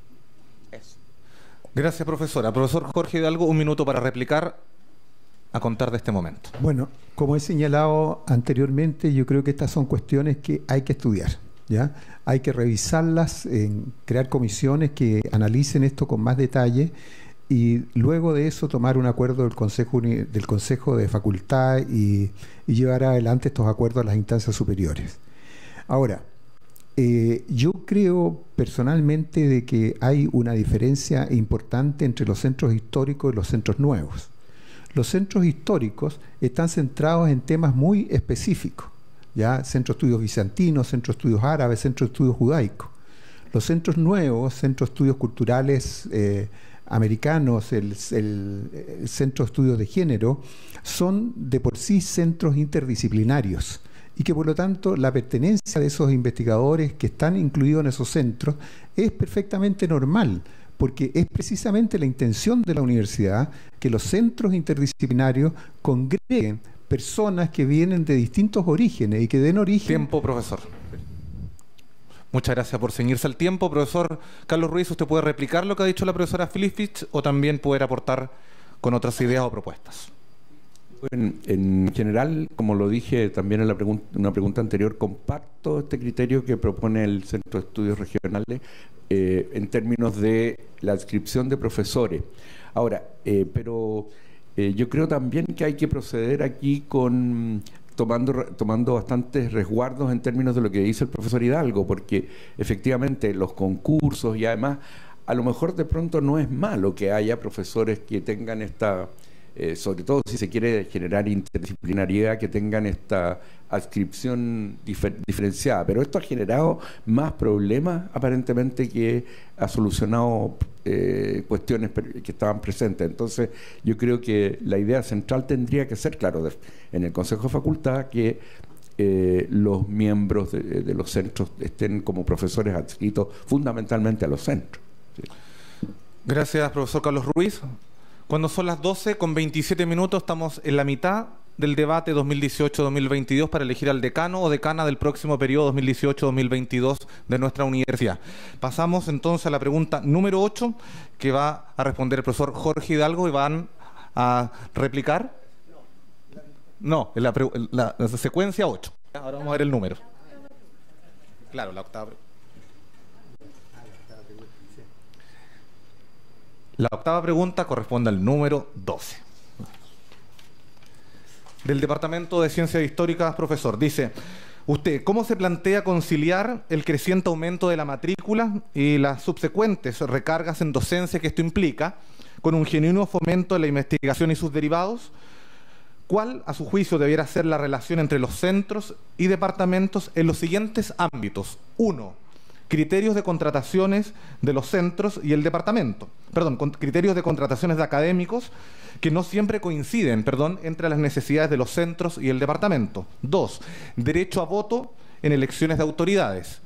Gracias, profesora. Profesor Jorge Hidalgo, un minuto para replicar a contar de este momento? Bueno, como he señalado anteriormente, yo creo que estas son cuestiones que hay que estudiar. ¿ya? Hay que revisarlas, en crear comisiones que analicen esto con más detalle y luego de eso tomar un acuerdo del Consejo, del consejo de Facultad y, llevar adelante estos acuerdos a las instancias superiores. Ahora, eh, yo creo personalmente de que hay una diferencia importante entre los centros históricos y los centros nuevos. Los centros históricos están centrados en temas muy específicos, ya centro de estudios bizantinos, centro de estudios árabes, centro de estudios judaicos. Los centros nuevos, centro de estudios culturales eh, americanos, el, centro de estudios de género, son de por sí centros interdisciplinarios y que por lo tanto la pertenencia de esos investigadores que están incluidos en esos centros es perfectamente normal porque es precisamente la intención de la universidad que los centros interdisciplinarios congreguen personas que vienen de distintos orígenes y que den origen... Tiempo, profesor. Muchas gracias por ceñirse al tiempo. Profesor Carlos Ruiz, usted puede replicar lo que ha dicho la profesora Filipich o también poder aportar con otras ideas o propuestas. En, general, como lo dije también en la una pregunta anterior, comparto este criterio que propone el Centro de Estudios Regionales eh, en términos de la adscripción de profesores. Ahora, eh, pero eh, yo creo también que hay que proceder aquí con tomando, tomando bastantes resguardos en términos de lo que dice el profesor Hidalgo, porque efectivamente los concursos y además a lo mejor de pronto no es malo que haya profesores que tengan esta eh, sobre todo si se quiere generar interdisciplinariedad, que tengan esta adscripción diferenciada. Pero esto ha generado más problemas aparentemente que ha solucionado eh, cuestiones que estaban presentes. Entonces yo creo que la idea central tendría que ser, claro, en el Consejo de Facultad que eh, los miembros de, los centros estén como profesores adscritos fundamentalmente a los centros. Gracias, profesor Carlos Ruiz. Cuando son las 12 con 27 minutos estamos en la mitad del debate 2018-2022 para elegir al decano o decana del próximo periodo 2018-2022 de nuestra universidad. Pasamos entonces a la pregunta número 8 que va a responder el profesor Jorge Hidalgo y van a replicar. No, la, la, la secuencia 8. Ahora vamos a ver el número. Claro, la octava. La octava pregunta corresponde al número 12. Del Departamento de Ciencias Históricas, profesor, dice, usted, ¿cómo se plantea conciliar el creciente aumento de la matrícula y las subsecuentes recargas en docencia que esto implica con un genuino fomento de la investigación y sus derivados? ¿Cuál, a su juicio, debiera ser la relación entre los centros y departamentos en los siguientes ámbitos? Uno, criterios de contrataciones de los centros y el departamento. Perdón, criterios de contrataciones de académicos que no siempre coinciden, perdón, entre las necesidades de los centros y el departamento. Dos, derecho a voto en elecciones de autoridades.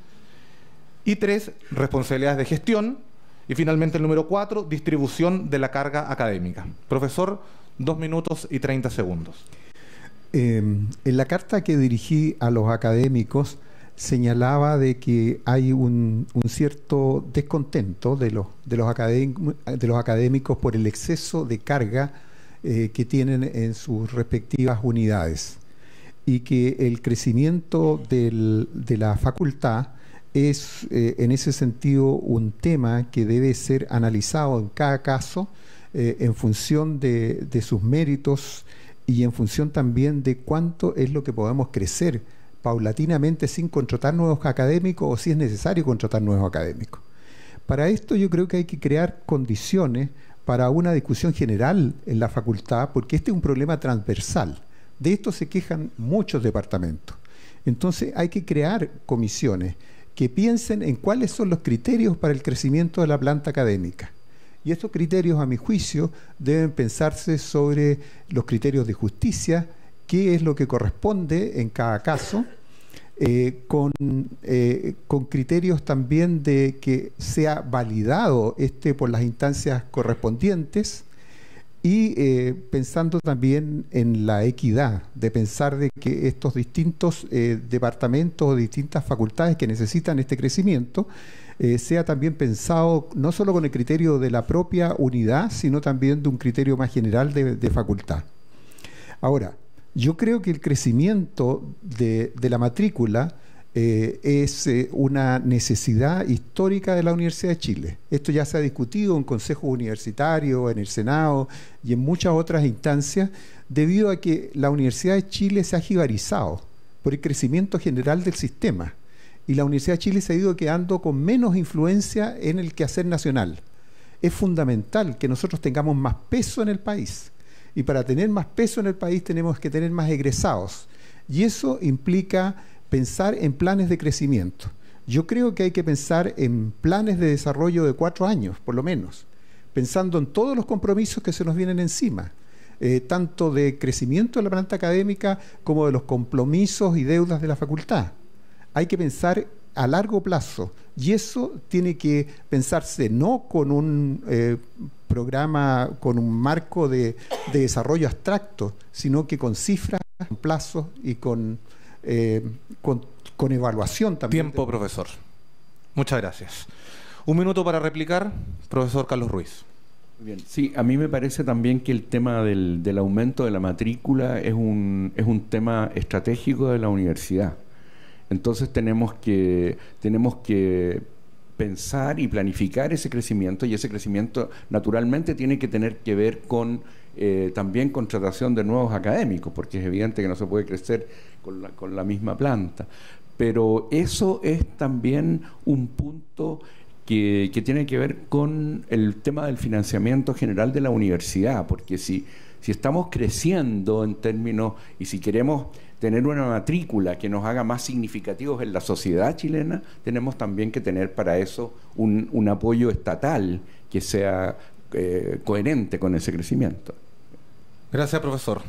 Y tres, responsabilidades de gestión. Y finalmente el número cuatro, distribución de la carga académica. Profesor, dos minutos y treinta segundos. Eh, en la carta que dirigí a los académicos, señalaba de que hay un, cierto descontento de los, de, los académicos por el exceso de carga eh, que tienen en sus respectivas unidades y que el crecimiento de la facultad es eh, en ese sentido un tema que debe ser analizado en cada caso eh, en función de, sus méritos y en función también de cuánto es lo que podemos crecer paulatinamente sin contratar nuevos académicos o si es necesario contratar nuevos académicos. Para esto yo creo que hay que crear condiciones para una discusión general en la facultad, porque este es un problema transversal. De esto se quejan muchos departamentos. Entonces hay que crear comisiones que piensen en cuáles son los criterios para el crecimiento de la planta académica. Y estos criterios, a mi juicio, deben pensarse sobre los criterios de justicia, qué es lo que corresponde en cada caso, eh, con, eh, con, criterios también de que sea validado este por las instancias correspondientes y eh, pensando también en la equidad, de pensar de que estos distintos departamentos o distintas facultades que necesitan este crecimiento sea también pensado no solo con el criterio de la propia unidad, sino también de un criterio más general de, de facultad. Ahora, yo creo que el crecimiento de, la matrícula eh, es eh, una necesidad histórica de la Universidad de Chile. Esto ya se ha discutido en consejos universitarios, en el Senado y en muchas otras instancias, debido a que la Universidad de Chile se ha jibarizado por el crecimiento general del sistema y la Universidad de Chile se ha ido quedando con menos influencia en el quehacer nacional. Es fundamental que nosotros tengamos más peso en el país y para tener más peso en el país tenemos que tener más egresados y eso implica pensar en planes de crecimiento. Yo creo que hay que pensar en planes de desarrollo de cuatro años, por lo menos, pensando en todos los compromisos que se nos vienen encima, eh, tanto de crecimiento de la planta académica como de los compromisos y deudas de la facultad. Hay que pensar a largo plazo y eso tiene que pensarse no con un eh, programa, con un marco de, de desarrollo abstracto, sino que con cifras, con plazos y con eh, con, con, evaluación también. Tiempo, profesor. Muchas gracias. Un minuto para replicar, profesor Carlos Ruiz. Bien, sí, a mí me parece también que el tema del, del aumento de la matrícula es un, es un tema estratégico de la universidad. Entonces tenemos que, tenemos que pensar y planificar ese crecimiento y ese crecimiento naturalmente tiene que tener que ver con eh, también contratación de nuevos académicos, porque es evidente que no se puede crecer con la, con la misma planta. Pero eso es también un punto que, que, tiene que ver con el tema del financiamiento general de la universidad, porque si, si estamos creciendo en términos y si queremos tener una matrícula que nos haga más significativos en la sociedad chilena, tenemos también que tener para eso un, un apoyo estatal que sea eh, coherente con ese crecimiento. Gracias, profesor.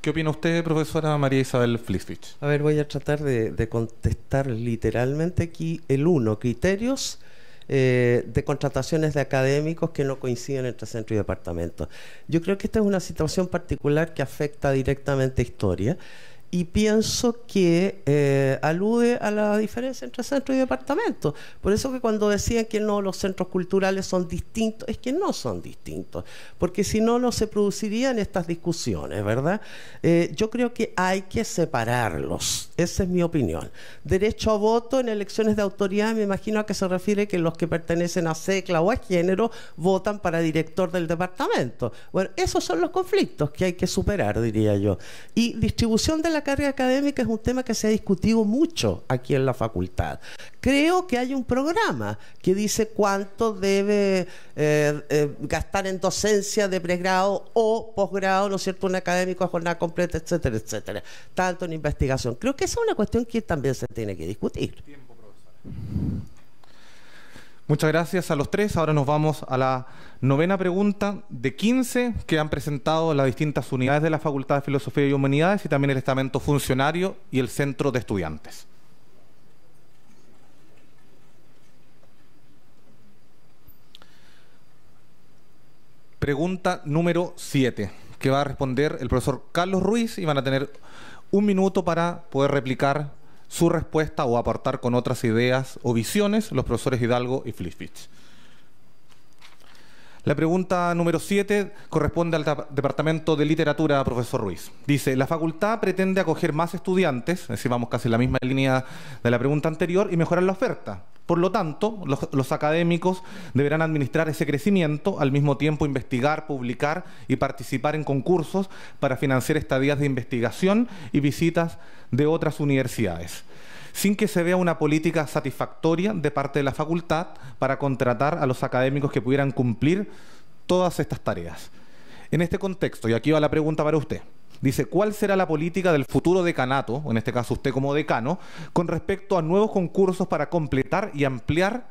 ¿Qué opina usted, profesora María Isabel Flisvich? A ver, voy a tratar de, de contestar literalmente aquí el uno, criterios eh, de contrataciones de académicos que no coinciden entre centro y departamento. Yo creo que esta es una situación particular que afecta directamente a historia y pienso que eh, alude a la diferencia entre centro y departamento. Por eso que cuando decían que no, los centros culturales son distintos, es que no son distintos, porque si no, no se producirían estas discusiones, ¿verdad? Eh, yo creo que hay que separarlos, esa es mi opinión. Derecho a voto en elecciones de autoridad, me imagino a que se refiere que los que pertenecen a SECLA o a género votan para director del departamento. Bueno, esos son los conflictos que hay que superar, diría yo. Y distribución de la la carga académica es un tema que se ha discutido mucho aquí en la facultad. Creo que hay un programa que dice cuánto debe eh, eh, gastar en docencia de pregrado o posgrado, ¿no es cierto?, un académico a jornada completa, etcétera, etcétera. Tanto en investigación. Creo que esa es una cuestión que también se tiene que discutir. Tiempo, Muchas gracias a los tres. Ahora nos vamos a la novena pregunta de 15 que han presentado las distintas unidades de la Facultad de Filosofía y Humanidades y también el estamento funcionario y el centro de estudiantes. Pregunta número 7, que va a responder el profesor Carlos Ruiz y van a tener un minuto para poder replicar su respuesta o aportar con otras ideas o visiones los profesores Hidalgo y Flispich. La pregunta número 7 corresponde al Departamento de Literatura, profesor Ruiz. Dice, la facultad pretende acoger más estudiantes, es decir, vamos casi en la misma línea de la pregunta anterior, y mejorar la oferta. Por lo tanto, los, académicos deberán administrar ese crecimiento, al mismo tiempo investigar, publicar y participar en concursos para financiar estadías de investigación y visitas de otras universidades sin que se vea una política satisfactoria de parte de la facultad para contratar a los académicos que pudieran cumplir todas estas tareas. En este contexto, y aquí va la pregunta para usted, dice, ¿cuál será la política del futuro decanato, en este caso usted como decano, con respecto a nuevos concursos para completar y ampliar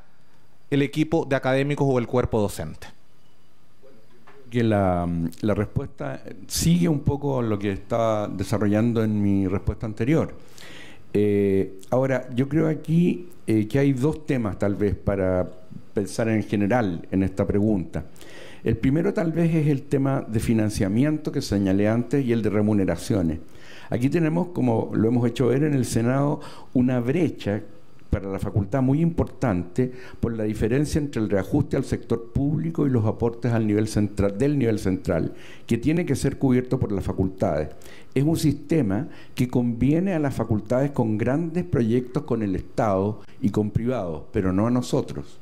el equipo de académicos o el cuerpo docente? que la, la, respuesta sigue un poco lo que estaba desarrollando en mi respuesta anterior. Eh, ahora, yo creo aquí eh, que hay dos temas tal vez para pensar en general en esta pregunta. El primero tal vez es el tema de financiamiento que señalé antes y el de remuneraciones. Aquí tenemos, como lo hemos hecho ver en el Senado, una brecha para la facultad muy importante por la diferencia entre el reajuste al sector público y los aportes al nivel central, del nivel central, que tiene que ser cubierto por las facultades. Es un sistema que conviene a las facultades con grandes proyectos con el Estado y con privados, pero no a nosotros.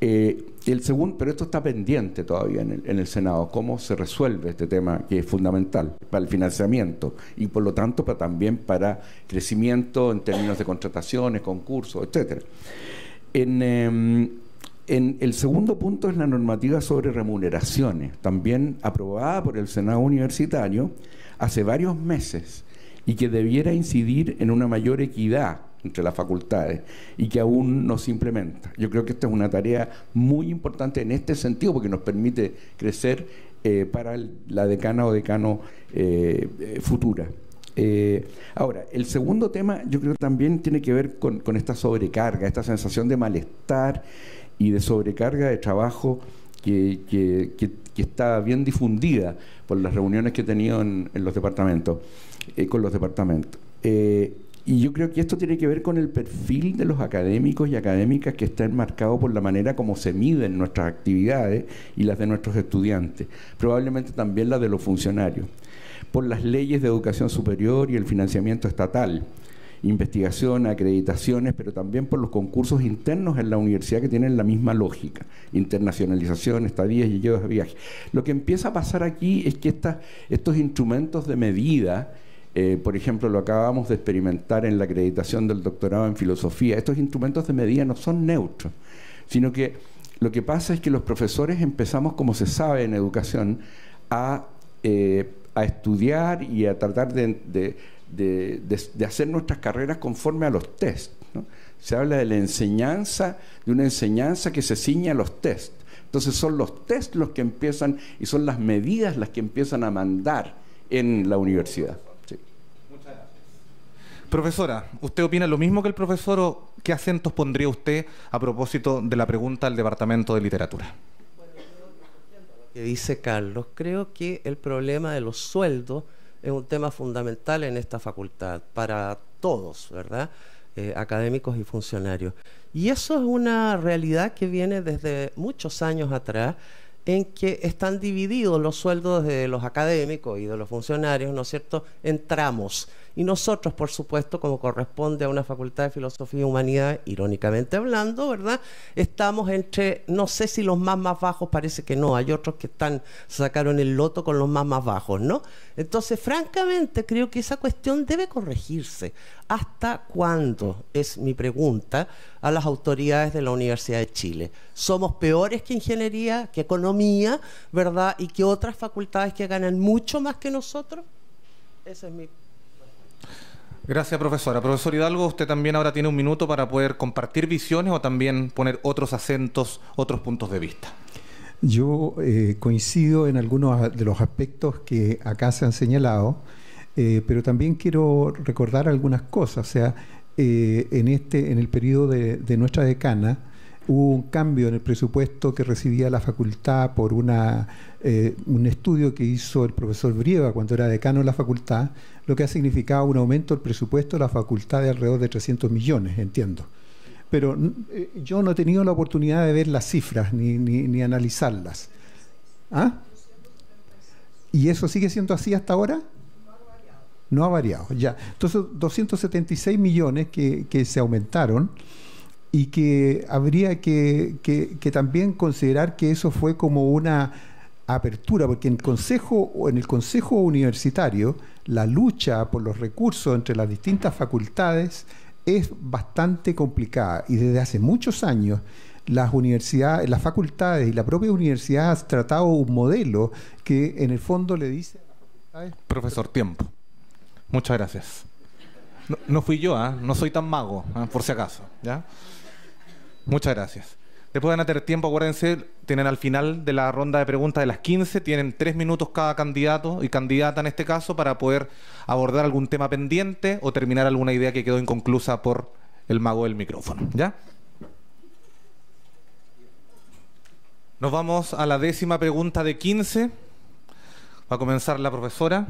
Eh, el segundo, pero esto está pendiente todavía en el, Senado, cómo se resuelve este tema que es fundamental para el financiamiento y por lo tanto para, también para crecimiento en términos de contrataciones, concursos, etcétera. Em, en el segundo punto es la normativa sobre remuneraciones, también aprobada por el Senado Universitario hace varios meses y que debiera incidir en una mayor equidad entre las facultades y que aún no se implementa. Yo creo que esta es una tarea muy importante en este sentido porque nos permite crecer eh, para la decana o decano eh, eh, futura. ahora, el segundo tema yo creo también tiene que ver con, esta sobrecarga, esta sensación de malestar y de sobrecarga de trabajo que, está bien difundida por las reuniones que he tenido en, los departamentos, con los departamentos. Y yo creo que esto tiene que ver con el perfil de los académicos y académicas que está enmarcado por la manera como se miden nuestras actividades y las de nuestros estudiantes, probablemente también las de los funcionarios, por las leyes de educación superior y el financiamiento estatal, investigación, acreditaciones, pero también por los concursos internos en la universidad que tienen la misma lógica, internacionalización, estadías y llevos de viaje. Lo que empieza a pasar aquí es que estos instrumentos de medida eh, por ejemplo, lo acabamos de experimentar en la acreditación del doctorado en filosofía. Estos instrumentos de medida no son neutros, sino que lo que pasa es que los profesores empezamos, como se sabe en educación, a, eh, estudiar y a tratar de, hacer nuestras carreras conforme a los test. Se habla de la enseñanza, de una enseñanza que se ciña a los test. Entonces son los test los que empiezan y son las medidas las que empiezan a mandar en la universidad. Profesora, ¿usted opina lo mismo que el profesor o qué acentos pondría usted a propósito de la pregunta del Departamento de Literatura? que dice Carlos, creo que el problema de los sueldos es un tema fundamental en esta facultad para todos, ¿verdad? Eh, académicos y funcionarios. Y eso es una realidad que viene desde muchos años atrás en que están divididos los sueldos de los académicos y de los funcionarios, ¿no es cierto?, en tramos. Y nosotros, por supuesto, como corresponde a una facultad de filosofía y humanidad, irónicamente hablando, ¿verdad? Estamos entre, no sé si los más más bajos, parece que no, hay otros que están, sacaron el loto con los más más bajos, ¿no? Entonces, francamente, creo que esa cuestión debe corregirse. ¿Hasta cuándo? Es mi pregunta a las autoridades de la Universidad de Chile. ¿Somos peores que ingeniería, que economía, ¿verdad? Y que otras facultades que ganan mucho más que nosotros? Esa es mi Gracias, profesora. Profesor Hidalgo, usted también ahora tiene un minuto para poder compartir visiones o también poner otros acentos, otros puntos de vista. Yo eh, coincido en algunos de los aspectos que acá se han señalado, eh, pero también quiero recordar algunas cosas. O sea, eh, en, este, en el periodo de nuestra decana, hubo un cambio en el presupuesto que recibía la facultad por una, eh, un estudio que hizo el profesor Brieva cuando era decano de la facultad, lo que ha significado un aumento del presupuesto de la facultad de alrededor de 300 millones, entiendo. Pero eh, yo no he tenido la oportunidad de ver las cifras ni, ni, ni analizarlas. ¿Ah? ¿Y eso sigue siendo así hasta ahora? No ha variado, ya. Entonces, 276 millones que, que se aumentaron y que habría que, que, también considerar que eso fue como una apertura, porque en consejo en el consejo universitario la lucha por los recursos entre las distintas facultades es bastante complicada y desde hace muchos años las universidades, las facultades y la propia universidad ha tratado un modelo que en el fondo le dice Profesor, tiempo. Muchas gracias. No, fui yo, ¿eh? no soy tan mago, ¿eh? por si acaso. ¿ya? Muchas gracias. Después van a tener tiempo, acuérdense, tienen al final de la ronda de preguntas de las 15, tienen tres minutos cada candidato y candidata en este caso para poder abordar algún tema pendiente o terminar alguna idea que quedó inconclusa por el mago del micrófono. ¿Ya? Nos vamos a la décima pregunta de 15. Va a comenzar la profesora.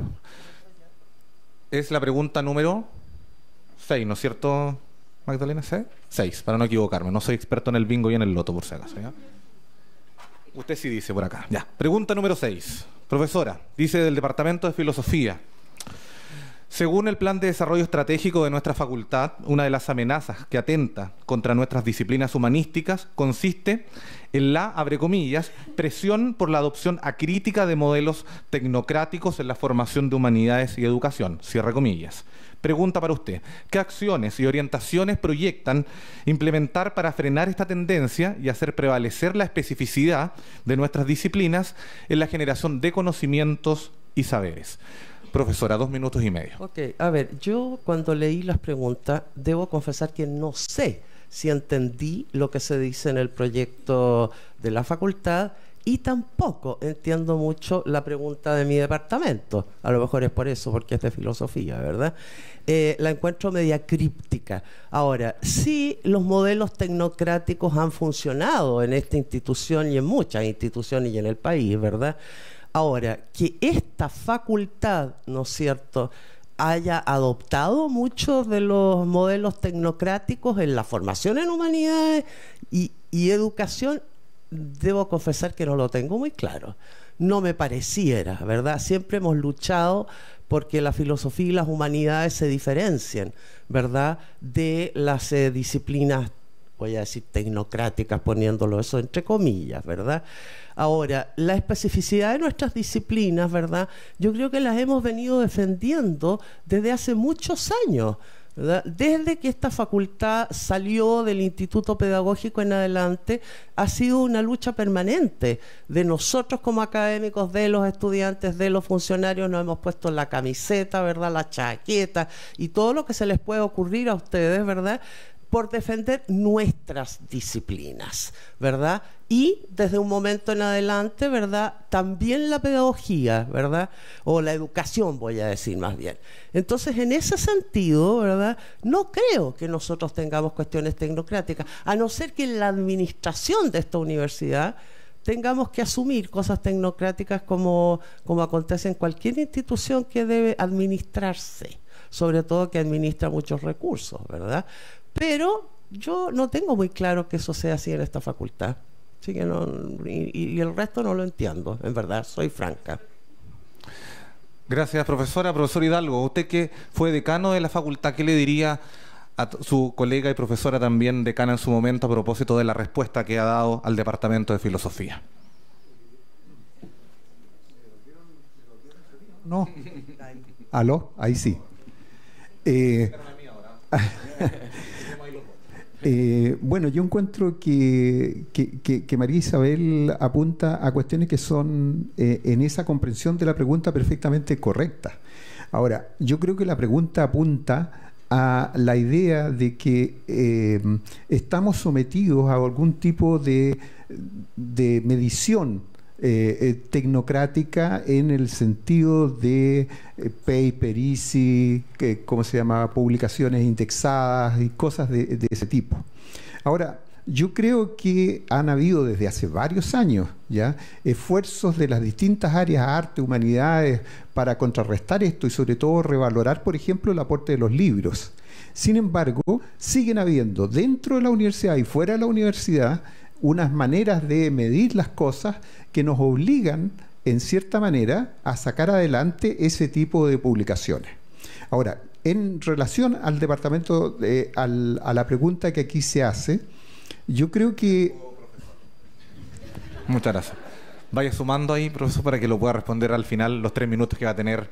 Es la pregunta número 6, ¿no es cierto, Magdalena? ¿6? para no equivocarme. No soy experto en el bingo y en el loto, por si acaso. Usted sí dice por acá. Ya. Pregunta número 6. Profesora, dice del Departamento de Filosofía. Según el Plan de Desarrollo Estratégico de nuestra facultad, una de las amenazas que atenta contra nuestras disciplinas humanísticas consiste en la, abre comillas, presión por la adopción acrítica de modelos tecnocráticos en la formación de humanidades y educación, cierre comillas. Pregunta para usted, ¿qué acciones y orientaciones proyectan implementar para frenar esta tendencia y hacer prevalecer la especificidad de nuestras disciplinas en la generación de conocimientos y saberes? Profesora, dos minutos y medio. Ok, a ver, yo cuando leí las preguntas, debo confesar que no sé si entendí lo que se dice en el proyecto de la facultad y tampoco entiendo mucho la pregunta de mi departamento. A lo mejor es por eso, porque es de filosofía, ¿verdad? Eh, la encuentro media críptica. Ahora, sí, los modelos tecnocráticos han funcionado en esta institución y en muchas instituciones y en el país, ¿verdad? Ahora, que esta facultad, ¿no es cierto?, haya adoptado muchos de los modelos tecnocráticos en la formación en humanidades y, educación, debo confesar que no lo tengo muy claro. No me pareciera, ¿verdad? Siempre hemos luchado porque la filosofía y las humanidades se diferencien, ¿verdad? De las eh, disciplinas, voy a decir, tecnocráticas, poniéndolo eso entre comillas, ¿verdad? Ahora, la especificidad de nuestras disciplinas, ¿verdad? Yo creo que las hemos venido defendiendo desde hace muchos años. Desde que esta facultad salió del Instituto Pedagógico en adelante, ha sido una lucha permanente de nosotros como académicos, de los estudiantes, de los funcionarios, nos hemos puesto la camiseta, ¿verdad? La chaqueta y todo lo que se les puede ocurrir a ustedes, ¿verdad? por defender nuestras disciplinas, ¿verdad? Y desde un momento en adelante, ¿verdad? También la pedagogía, ¿verdad? O la educación, voy a decir más bien. Entonces, en ese sentido, ¿verdad? No creo que nosotros tengamos cuestiones tecnocráticas, a no ser que en la administración de esta universidad tengamos que asumir cosas tecnocráticas como, como acontece en cualquier institución que debe administrarse, sobre todo que administra muchos recursos, ¿verdad? Pero yo no tengo muy claro que eso sea así en esta facultad. Así que no, y, el resto no lo entiendo, en verdad, soy franca. Gracias, profesora. Profesor Hidalgo, usted que fue decano de la facultad, ¿qué le diría a su colega y profesora también decana en su momento a propósito de la respuesta que ha dado al Departamento de Filosofía? No. ¿Aló? Ahí sí. Eh, Eh, bueno, yo encuentro que, que, María Isabel apunta a cuestiones que son eh, en esa comprensión de la pregunta perfectamente correctas. Ahora, yo creo que la pregunta apunta a la idea de que eh, estamos sometidos a algún tipo de, de medición eh, eh, tecnocrática en el sentido de eh, paper, easy, que, ¿cómo se llama? Publicaciones indexadas y cosas de, ese tipo. Ahora, yo creo que han habido desde hace varios años ya esfuerzos de las distintas áreas, arte, humanidades, para contrarrestar esto y sobre todo revalorar, por ejemplo, el aporte de los libros. Sin embargo, siguen habiendo dentro de la universidad y fuera de la universidad unas maneras de medir las cosas que nos obligan, en cierta manera, a sacar adelante ese tipo de publicaciones. Ahora, en relación al departamento, a la pregunta que aquí se hace, yo creo que... Muchas gracias. Vaya sumando ahí, profesor, para que lo pueda responder al final, los tres minutos que va a tener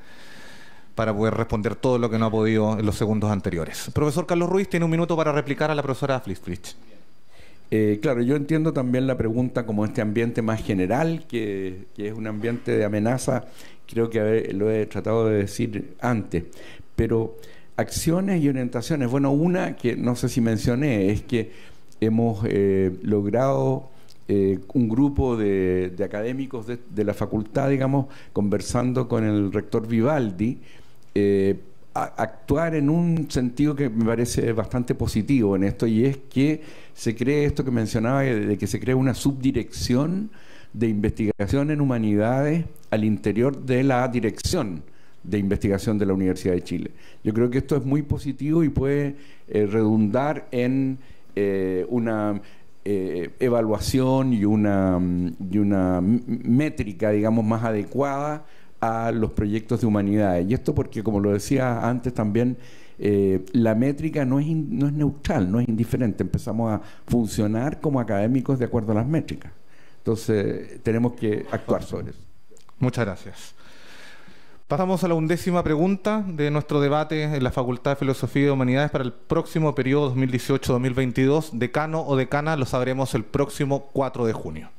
para poder responder todo lo que no ha podido en los segundos anteriores. Profesor Carlos Ruiz tiene un minuto para replicar a la profesora Flitch. Eh, claro, yo entiendo también la pregunta como este ambiente más general, que, es un ambiente de amenaza, creo que lo he tratado de decir antes, pero acciones y orientaciones, bueno, una que no sé si mencioné es que hemos eh, logrado eh, un grupo de, académicos de, la facultad, digamos, conversando con el rector Vivaldi, actuar en un sentido que me parece bastante positivo en esto, y es que se cree esto que mencionaba, de que se cree una subdirección de investigación en humanidades al interior de la dirección de investigación de la Universidad de Chile. Yo creo que esto es muy positivo y puede eh, redundar en una eh, evaluación y una, y una métrica, digamos, más adecuada a los proyectos de humanidades. Y esto porque, como lo decía antes también, eh, la métrica no es, no es neutral, no es indiferente. Empezamos a funcionar como académicos de acuerdo a las métricas. Entonces, tenemos que actuar sobre eso. Muchas gracias. Pasamos a la undécima pregunta de nuestro debate en la Facultad de Filosofía y Humanidades para el próximo periodo 2018-2022. Decano o decana lo sabremos el próximo 4 de junio.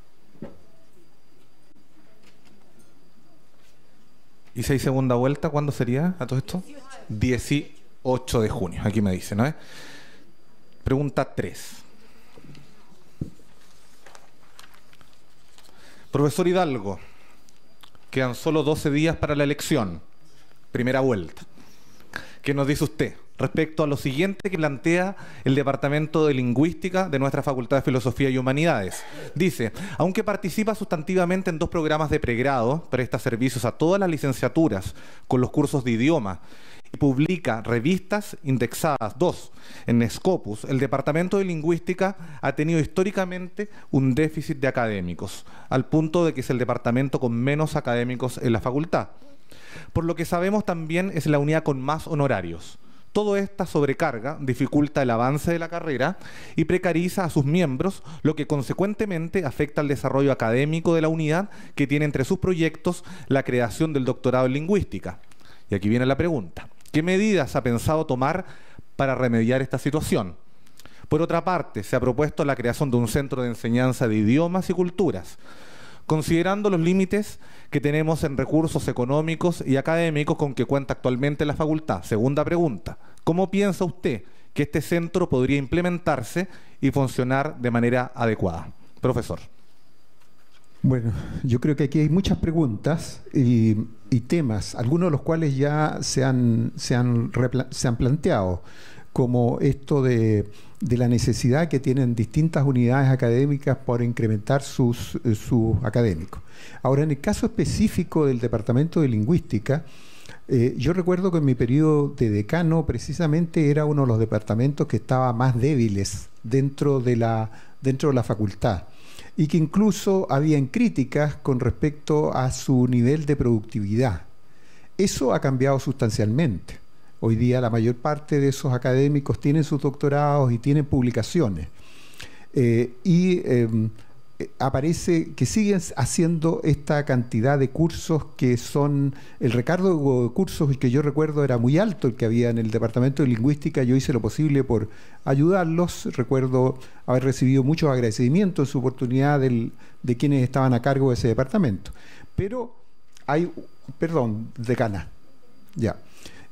¿Y si hay segunda vuelta, cuándo sería a todo esto? 18 de junio, aquí me dice, ¿no? Pregunta 3. Profesor Hidalgo, Quedan solo 12 días para la elección. Primera vuelta. ¿Qué nos dice usted respecto a lo siguiente que plantea el Departamento de Lingüística de nuestra Facultad de Filosofía y Humanidades? Dice, aunque participa sustantivamente en dos programas de pregrado, presta servicios a todas las licenciaturas con los cursos de idioma publica revistas indexadas. Dos, en Scopus, el Departamento de Lingüística ha tenido históricamente un déficit de académicos, al punto de que es el departamento con menos académicos en la facultad. Por lo que sabemos también es la unidad con más honorarios. Toda esta sobrecarga dificulta el avance de la carrera y precariza a sus miembros, lo que consecuentemente afecta al desarrollo académico de la unidad que tiene entre sus proyectos la creación del doctorado en lingüística. Y aquí viene la pregunta. ¿Qué medidas ha pensado tomar para remediar esta situación? Por otra parte, se ha propuesto la creación de un centro de enseñanza de idiomas y culturas, considerando los límites que tenemos en recursos económicos y académicos con que cuenta actualmente la facultad. Segunda pregunta, ¿cómo piensa usted que este centro podría implementarse y funcionar de manera adecuada? Profesor. Bueno, yo creo que aquí hay muchas preguntas y, temas, algunos de los cuales ya se han, se han, se han planteado, como esto de, la necesidad que tienen distintas unidades académicas por incrementar sus, sus académicos. Ahora, en el caso específico del Departamento de Lingüística, eh, yo recuerdo que en mi periodo de decano precisamente era uno de los departamentos que estaba más débiles dentro de la, dentro de la facultad y que incluso habían críticas con respecto a su nivel de productividad. Eso ha cambiado sustancialmente. Hoy día la mayor parte de esos académicos tienen sus doctorados y tienen publicaciones. Eh, y em, eh, aparece que siguen haciendo esta cantidad de cursos que son, el recargo de cursos que yo recuerdo era muy alto el que había en el Departamento de Lingüística, yo hice lo posible por ayudarlos, recuerdo haber recibido muchos agradecimientos en su oportunidad de quienes estaban a cargo de ese departamento. Pero hay, perdón, decana, ya.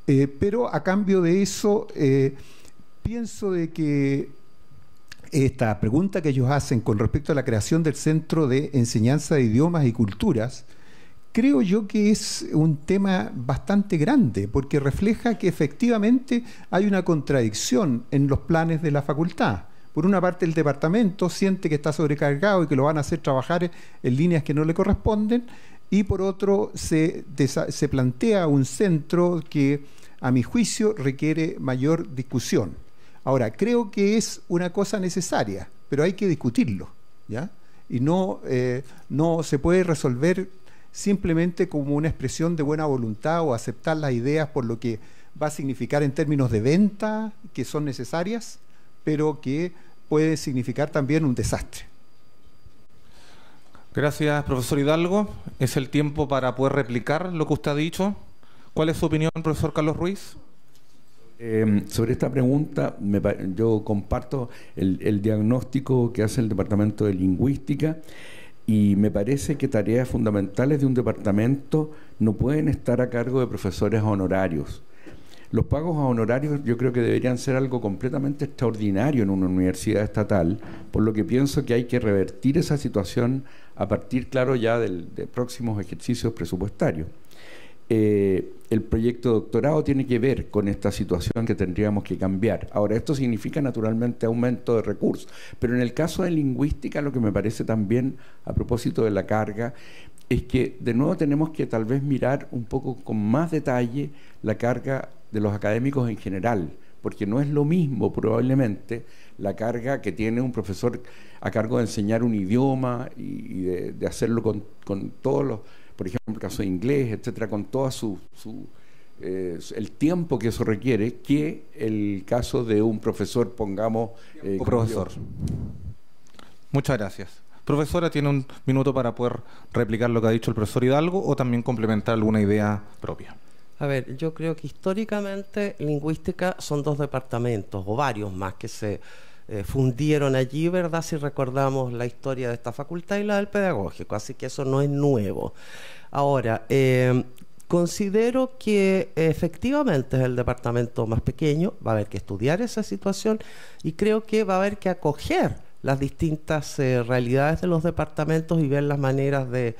Eh, pero a cambio de eso, eh, pienso de que esta pregunta que ellos hacen con respecto a la creación del Centro de Enseñanza de Idiomas y Culturas, creo yo que es un tema bastante grande, porque refleja que efectivamente hay una contradicción en los planes de la facultad. Por una parte, el departamento siente que está sobrecargado y que lo van a hacer trabajar en líneas que no le corresponden, y por otro, se, plantea un centro que, a mi juicio, requiere mayor discusión. Ahora, creo que es una cosa necesaria, pero hay que discutirlo. ¿ya? Y no, eh, no se puede resolver simplemente como una expresión de buena voluntad o aceptar las ideas por lo que va a significar en términos de venta, que son necesarias, pero que puede significar también un desastre. Gracias, profesor Hidalgo. Es el tiempo para poder replicar lo que usted ha dicho. ¿Cuál es su opinión, profesor Carlos Ruiz? Eh, sobre esta pregunta, yo comparto el, diagnóstico que hace el Departamento de Lingüística y me parece que tareas fundamentales de un departamento no pueden estar a cargo de profesores honorarios. Los pagos a honorarios yo creo que deberían ser algo completamente extraordinario en una universidad estatal, por lo que pienso que hay que revertir esa situación a partir, claro, ya del, de próximos ejercicios presupuestarios. Eh, el proyecto doctorado tiene que ver con esta situación que tendríamos que cambiar. Ahora, esto significa naturalmente aumento de recursos, pero en el caso de lingüística lo que me parece también, a propósito de la carga, es que de nuevo tenemos que tal vez mirar un poco con más detalle la carga de los académicos en general, porque no es lo mismo probablemente la carga que tiene un profesor a cargo de enseñar un idioma y, de, hacerlo con, con todos los por ejemplo, el caso de inglés, etcétera, con todo su, eh, el tiempo que eso requiere, que el caso de un profesor, pongamos. Eh, profesor. Muchas gracias. Profesora, tiene un minuto para poder replicar lo que ha dicho el profesor Hidalgo o también complementar alguna idea propia. A ver, yo creo que históricamente lingüística son dos departamentos o varios más que se eh, fundieron allí, ¿verdad? Si recordamos la historia de esta facultad y la del pedagógico, así que eso no es nuevo. Ahora, eh, considero que efectivamente es el departamento más pequeño, va a haber que estudiar esa situación y creo que va a haber que acoger las distintas eh, realidades de los departamentos y ver las maneras de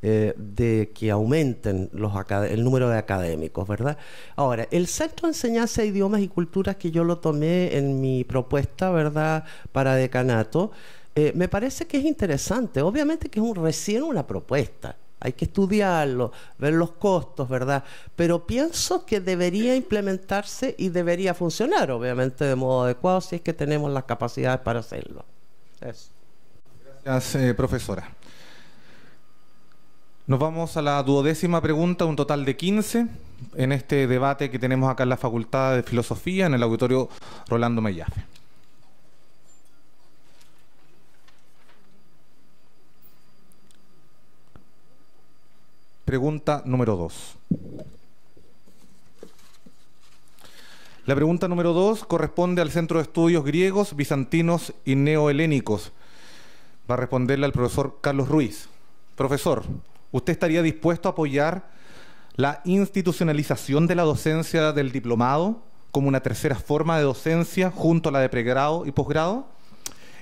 eh, de que aumenten los el número de académicos, ¿verdad? Ahora, el Centro de Enseñanza de Idiomas y Culturas que yo lo tomé en mi propuesta, ¿verdad?, para decanato, eh, me parece que es interesante. Obviamente que es un, recién una propuesta. Hay que estudiarlo, ver los costos, ¿verdad? Pero pienso que debería implementarse y debería funcionar, obviamente, de modo adecuado si es que tenemos las capacidades para hacerlo. Gracias, eh, profesora. Nos vamos a la duodécima pregunta, un total de 15, en este debate que tenemos acá en la Facultad de Filosofía, en el auditorio Rolando Mellafe. Pregunta número 2. La pregunta número 2 corresponde al Centro de Estudios Griegos, Bizantinos y Neohelénicos. Va a responderle al profesor Carlos Ruiz. Profesor, ¿Usted estaría dispuesto a apoyar la institucionalización de la docencia del diplomado como una tercera forma de docencia junto a la de pregrado y posgrado?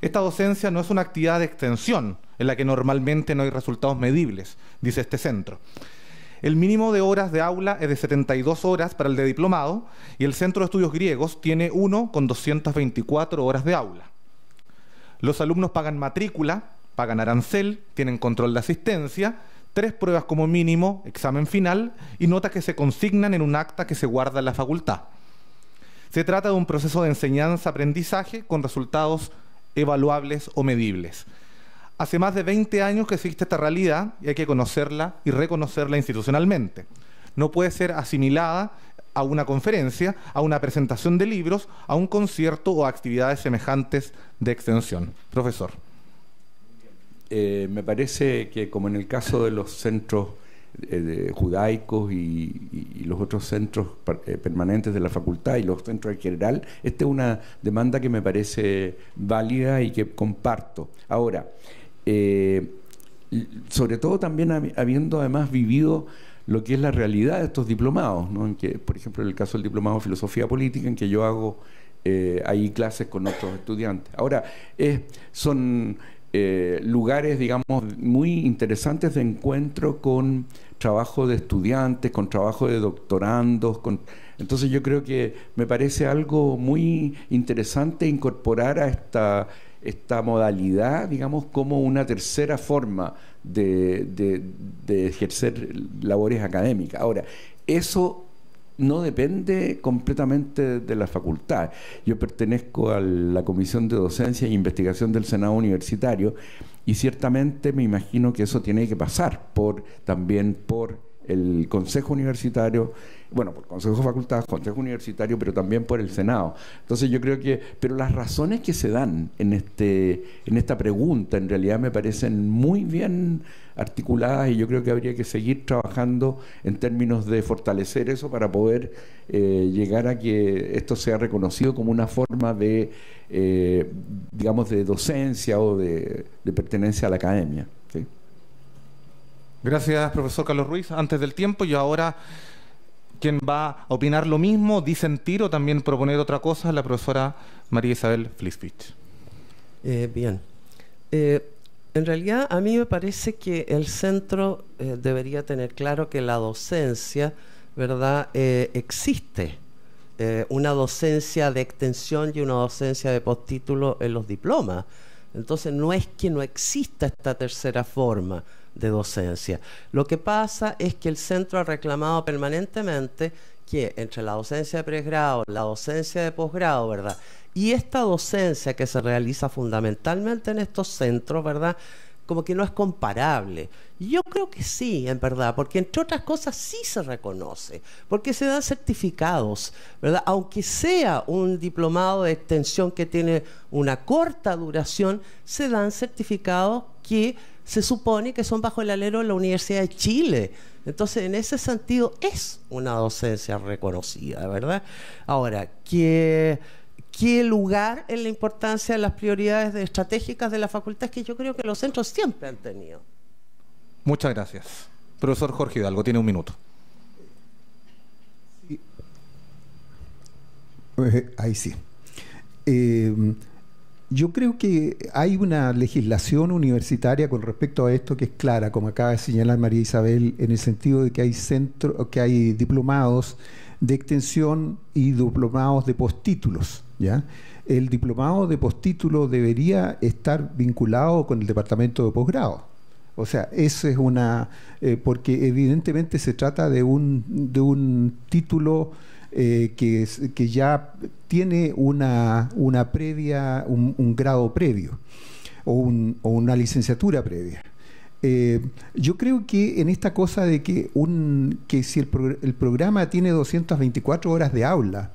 Esta docencia no es una actividad de extensión en la que normalmente no hay resultados medibles, dice este centro. El mínimo de horas de aula es de 72 horas para el de diplomado y el Centro de Estudios Griegos tiene uno con 224 horas de aula. Los alumnos pagan matrícula, pagan arancel, tienen control de asistencia tres pruebas como mínimo, examen final y notas que se consignan en un acta que se guarda en la facultad. Se trata de un proceso de enseñanza-aprendizaje con resultados evaluables o medibles. Hace más de 20 años que existe esta realidad y hay que conocerla y reconocerla institucionalmente. No puede ser asimilada a una conferencia, a una presentación de libros, a un concierto o a actividades semejantes de extensión. Profesor. Eh, me parece que como en el caso de los centros eh, judaicos y, los otros centros eh, permanentes de la facultad y los centros en general, esta es una demanda que me parece válida y que comparto. Ahora, sobre todo también habiendo además vivido lo que es la realidad de estos diplomados, ¿no? en que, por ejemplo, en el caso del diplomado de filosofía política, en que yo hago ahí clases con otros estudiantes. Ahora, son eh, lugares, digamos, muy interesantes de encuentro con trabajo de estudiantes, con trabajo de doctorandos. Con... Entonces yo creo que me parece algo muy interesante incorporar a esta, esta modalidad, digamos, como una tercera forma de, de ejercer labores académicas. Ahora, eso no depende completamente de la facultad. Yo pertenezco a la Comisión de Docencia e Investigación del Senado Universitario y ciertamente me imagino que eso tiene que pasar por también por el Consejo Universitario, bueno, por Consejo de Facultad, Consejo Universitario, pero también por el Senado. Entonces yo creo que, pero las razones que se dan en, este, en esta pregunta en realidad me parecen muy bien articuladas y yo creo que habría que seguir trabajando en términos de fortalecer eso para poder eh, llegar a que esto sea reconocido como una forma de, eh, digamos, de docencia o de, pertenencia a la academia. Gracias, profesor Carlos Ruiz. Antes del tiempo y ahora quien va a opinar lo mismo, disentir o también proponer otra cosa, la profesora María Isabel Flisbich. Eh, bien. Eh, en realidad a mí me parece que el centro eh, debería tener claro que la docencia, ¿verdad?, existe. una docencia de extensión y una docencia de postítulo en los diplomas. Entonces no es que no exista esta tercera forma, de docencia. Lo que pasa es que el centro ha reclamado permanentemente que entre la docencia de pregrado, la docencia de posgrado, ¿verdad? Y esta docencia que se realiza fundamentalmente en estos centros, ¿verdad? Como que no es comparable. Yo creo que sí, en verdad, porque entre otras cosas sí se reconoce, porque se dan certificados, ¿verdad? Aunque sea un diplomado de extensión que tiene una corta duración, se dan certificados que se supone que son bajo el alero de la Universidad de Chile. Entonces, en ese sentido, es una docencia reconocida, ¿verdad? Ahora, ¿qué, qué lugar en la importancia de las prioridades estratégicas de la facultad? Es que yo creo que los centros siempre han tenido. Muchas gracias. Profesor Jorge Hidalgo, tiene un minuto. Eh, ahí sí. Eh, yo creo que hay una legislación universitaria con respecto a esto que es clara, como acaba de señalar María Isabel, en el sentido de que hay centro, que hay diplomados de extensión y diplomados de postítulos. ¿ya? El diplomado de postítulo debería estar vinculado con el departamento de posgrado. O sea, eso es una. Eh, porque evidentemente se trata de un, de un título eh, que, que, ya tiene una, una previa, un, grado previo o, una licenciatura previa. Eh, yo creo que en esta cosa de que, un, que si el, el programa tiene 224 horas de aula,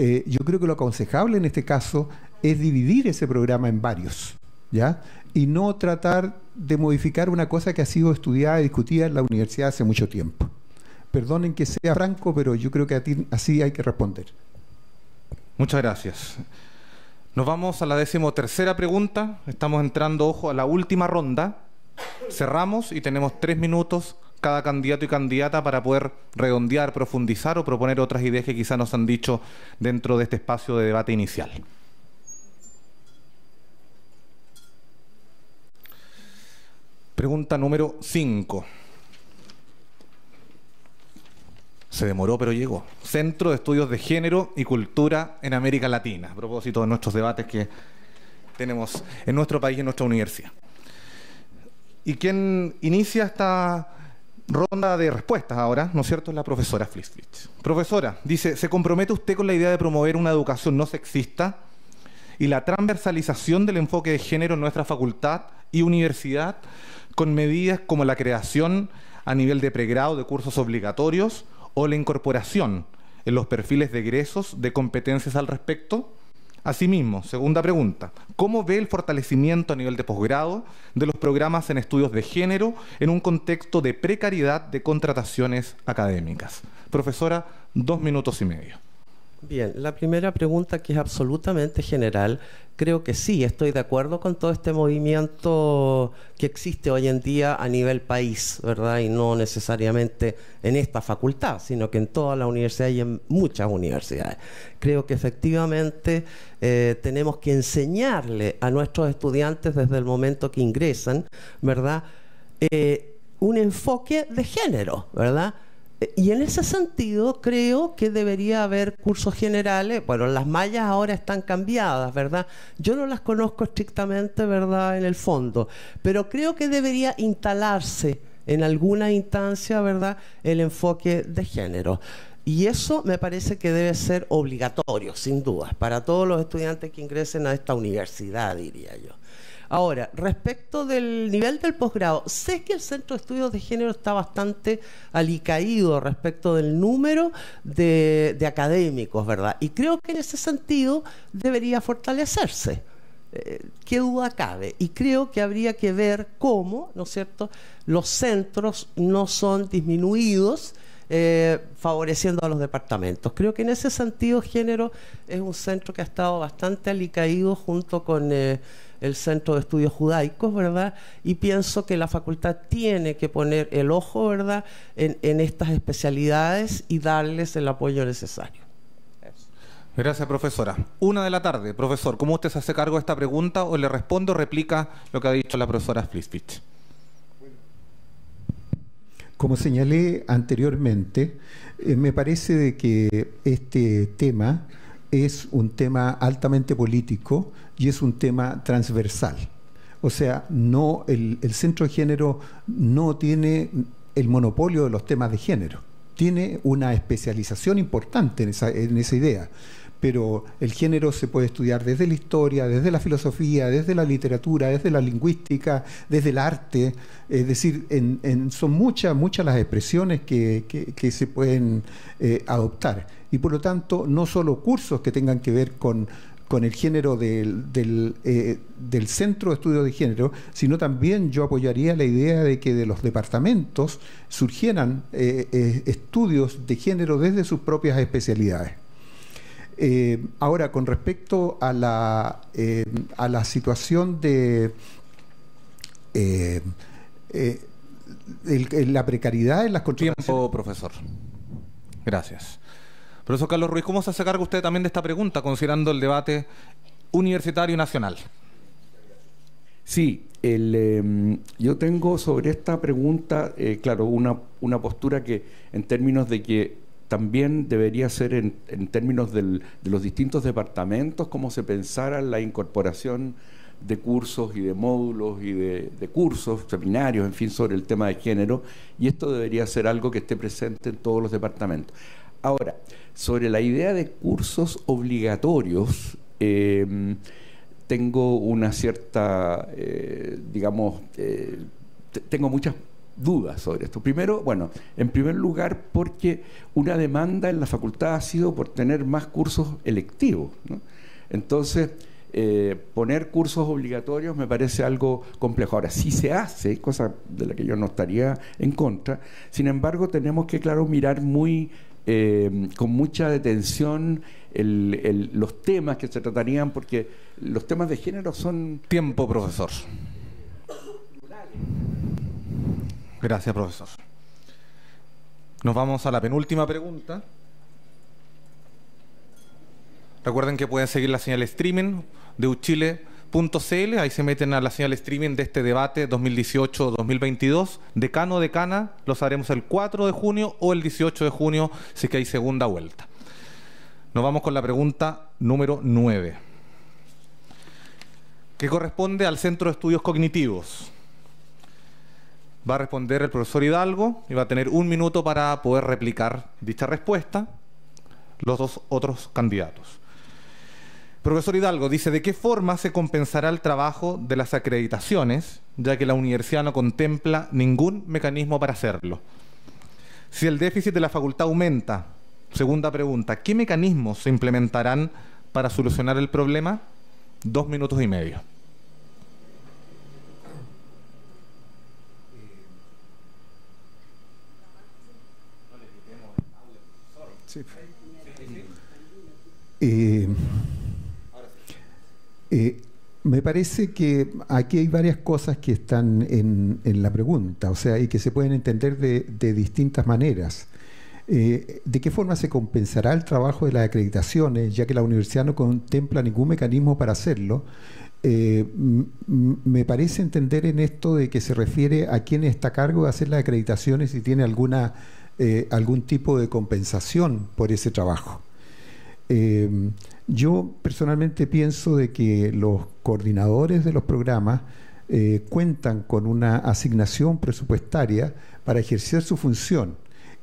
eh, yo creo que lo aconsejable en este caso es dividir ese programa en varios, ¿ya? Y no tratar de modificar una cosa que ha sido estudiada y discutida en la universidad hace mucho tiempo. Perdonen que sea franco, pero yo creo que así hay que responder. Muchas gracias. Nos vamos a la decimotercera pregunta. Estamos entrando, ojo, a la última ronda. Cerramos y tenemos tres minutos cada candidato y candidata para poder redondear, profundizar o proponer otras ideas que quizás nos han dicho dentro de este espacio de debate inicial. Pregunta número 5. Se demoró, pero llegó. Centro de Estudios de Género y Cultura en América Latina, a propósito de nuestros debates que tenemos en nuestro país y en nuestra universidad. Y quien inicia esta ronda de respuestas ahora, ¿no es cierto?, es la profesora Flisflich. Profesora, dice, ¿se compromete usted con la idea de promover una educación no sexista y la transversalización del enfoque de género en nuestra facultad y universidad con medidas como la creación a nivel de pregrado de cursos obligatorios o la incorporación en los perfiles de egresos de competencias al respecto? Asimismo, segunda pregunta, ¿cómo ve el fortalecimiento a nivel de posgrado de los programas en estudios de género en un contexto de precariedad de contrataciones académicas? Profesora, dos minutos y medio. Bien, la primera pregunta que es absolutamente general, creo que sí, estoy de acuerdo con todo este movimiento que existe hoy en día a nivel país, ¿verdad? Y no necesariamente en esta facultad, sino que en toda la universidad y en muchas universidades. Creo que efectivamente eh, tenemos que enseñarle a nuestros estudiantes desde el momento que ingresan, ¿verdad? Eh, un enfoque de género, ¿verdad? Y en ese sentido creo que debería haber cursos generales. Bueno, las mallas ahora están cambiadas, ¿verdad? Yo no las conozco estrictamente, ¿verdad? En el fondo, pero creo que debería instalarse en alguna instancia, ¿verdad? El enfoque de género. Y eso me parece que debe ser obligatorio, sin duda, para todos los estudiantes que ingresen a esta universidad, diría yo. Ahora, respecto del nivel del posgrado, sé que el Centro de Estudios de Género está bastante alicaído respecto del número de, académicos, ¿verdad? Y creo que en ese sentido debería fortalecerse. Eh, qué duda cabe. Y creo que habría que ver cómo, ¿no es cierto?, los centros no son disminuidos eh, favoreciendo a los departamentos. Creo que en ese sentido Género es un centro que ha estado bastante alicaído junto con eh, el Centro de Estudios Judaicos, ¿verdad? Y pienso que la facultad tiene que poner el ojo, ¿verdad?, en, estas especialidades y darles el apoyo necesario. Gracias, profesora. Una de la tarde. Profesor, ¿cómo usted se hace cargo de esta pregunta o le responde o replica lo que ha dicho la profesora Flispich? Como señalé anteriormente, eh, me parece de que este tema es un tema altamente político y es un tema transversal. O sea, no el, centro de género no tiene el monopolio de los temas de género, tiene una especialización importante en esa, en esa idea pero el género se puede estudiar desde la historia, desde la filosofía, desde la literatura, desde la lingüística, desde el arte. Es decir, son muchas, muchas las expresiones que, se pueden eh, adoptar. Y por lo tanto, no solo cursos que tengan que ver con, el género del, del, eh, centro de estudio de género, sino también yo apoyaría la idea de que de los departamentos surgieran eh, estudios de género desde sus propias especialidades. Eh, ahora, con respecto a la, eh, a la situación de eh, la precariedad en las construcciones. Tiempo, profesor. Gracias. Profesor Carlos Ruiz, ¿cómo se hace cargo usted también de esta pregunta, considerando el debate universitario nacional? Sí, em, yo tengo sobre esta pregunta, claro, una, una postura que en términos de que también debería ser en, términos de los distintos departamentos, cómo se pensara la incorporación de cursos y de módulos y de, cursos, seminarios, en fin, sobre el tema de género, y esto debería ser algo que esté presente en todos los departamentos. Ahora, sobre la idea de cursos obligatorios, em, tengo una cierta, eh, digamos, eh, tengo muchas dudas sobre esto. Primero, bueno, en primer lugar, porque una demanda en la facultad ha sido por tener más cursos electivos. Entonces, eh, poner cursos obligatorios me parece algo complejo. Ahora, si se hace, cosa de la que yo no estaría en contra, sin embargo, tenemos que, claro, mirar muy eh, con mucha detención los temas que se tratarían, porque los temas de género son... Tiempo, profesor. Gracias, profesor. Nos vamos a la penúltima pregunta. Recuerden que pueden seguir la señal streaming de uchile.cl, ahí se meten a la señal streaming de este debate 2018-2022. Decano decana los haremos el 4 de junio o el 18 de junio, si que hay segunda vuelta. Nos vamos con la pregunta número 9, que corresponde al Centro de Estudios Cognitivos. Va a responder el profesor Hidalgo y va a tener un minuto para poder replicar dicha respuesta los dos otros candidatos. Profesor Hidalgo dice, ¿de qué forma se compensará el trabajo de las acreditaciones, ya que la universidad no contempla ningún mecanismo para hacerlo? Si el déficit de la facultad aumenta, segunda pregunta, ¿qué mecanismos se implementarán para solucionar el problema? Dos minutos y medio. Eh, eh, me parece que aquí hay varias cosas que están en, la pregunta, o sea, y que se pueden entender de, distintas maneras. Eh, ¿De qué forma se compensará el trabajo de las acreditaciones, ya que la universidad no contempla ningún mecanismo para hacerlo? me parece entender en esto de que se refiere a quién está a cargo de hacer las acreditaciones y tiene alguna, algún tipo de compensación por ese trabajo. Yo personalmente pienso de que los coordinadores de los programas eh, cuentan con una asignación presupuestaria para ejercer su función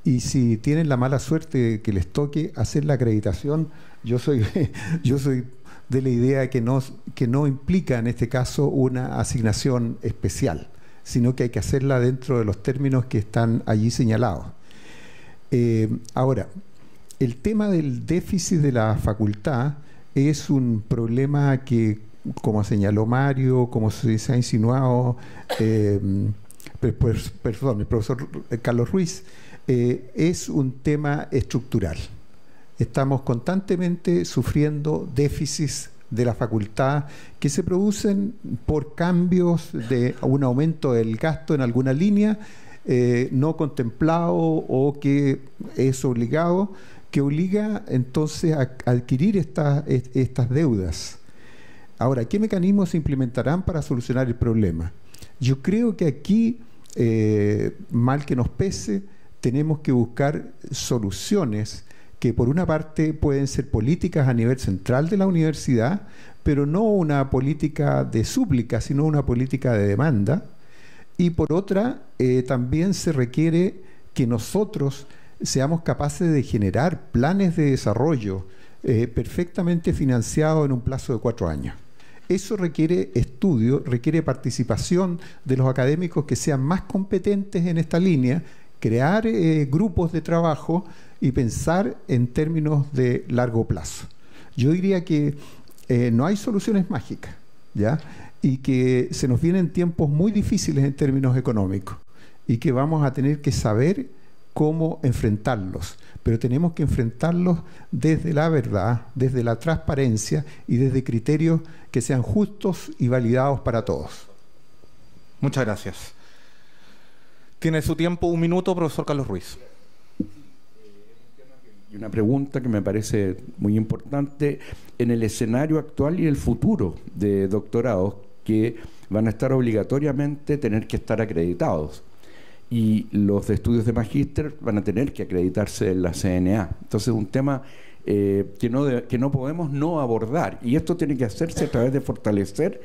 y si tienen la mala suerte que les toque hacer la acreditación, yo soy, yo soy de la idea que no, que no implica en este caso una asignación especial, sino que hay que hacerla dentro de los términos que están allí señalados. Eh, ahora, el tema del déficit de la facultad es un problema que, como señaló Mario, como se, ha insinuado, eh, perdón, el profesor Carlos Ruiz, eh, es un tema estructural. Estamos constantemente sufriendo déficits de la facultad que se producen por cambios de un aumento del gasto en alguna línea eh, no contemplado o que es obligado, que obliga entonces a adquirir estas, estas deudas. Ahora, ¿qué mecanismos se implementarán para solucionar el problema? Yo creo que aquí, eh, mal que nos pese, tenemos que buscar soluciones que por una parte pueden ser políticas a nivel central de la universidad, pero no una política de súplica, sino una política de demanda. Y por otra, eh, también se requiere que nosotros seamos capaces de generar planes de desarrollo eh, perfectamente financiados en un plazo de cuatro años. Eso requiere estudio, requiere participación de los académicos que sean más competentes en esta línea, crear eh, grupos de trabajo y pensar en términos de largo plazo. Yo diría que eh, no hay soluciones mágicas, ¿ya? Y que se nos vienen tiempos muy difíciles en términos económicos y que vamos a tener que saber cómo enfrentarlos, pero tenemos que enfrentarlos desde la verdad, desde la transparencia y desde criterios que sean justos y validados para todos. Muchas gracias. Tiene su tiempo un minuto, profesor Carlos Ruiz una pregunta que me parece muy importante en el escenario actual y el futuro de doctorados que van a estar obligatoriamente tener que estar acreditados y los estudios de magíster van a tener que acreditarse en la CNA. Entonces es un tema eh, que, no que no podemos no abordar y esto tiene que hacerse a través de fortalecer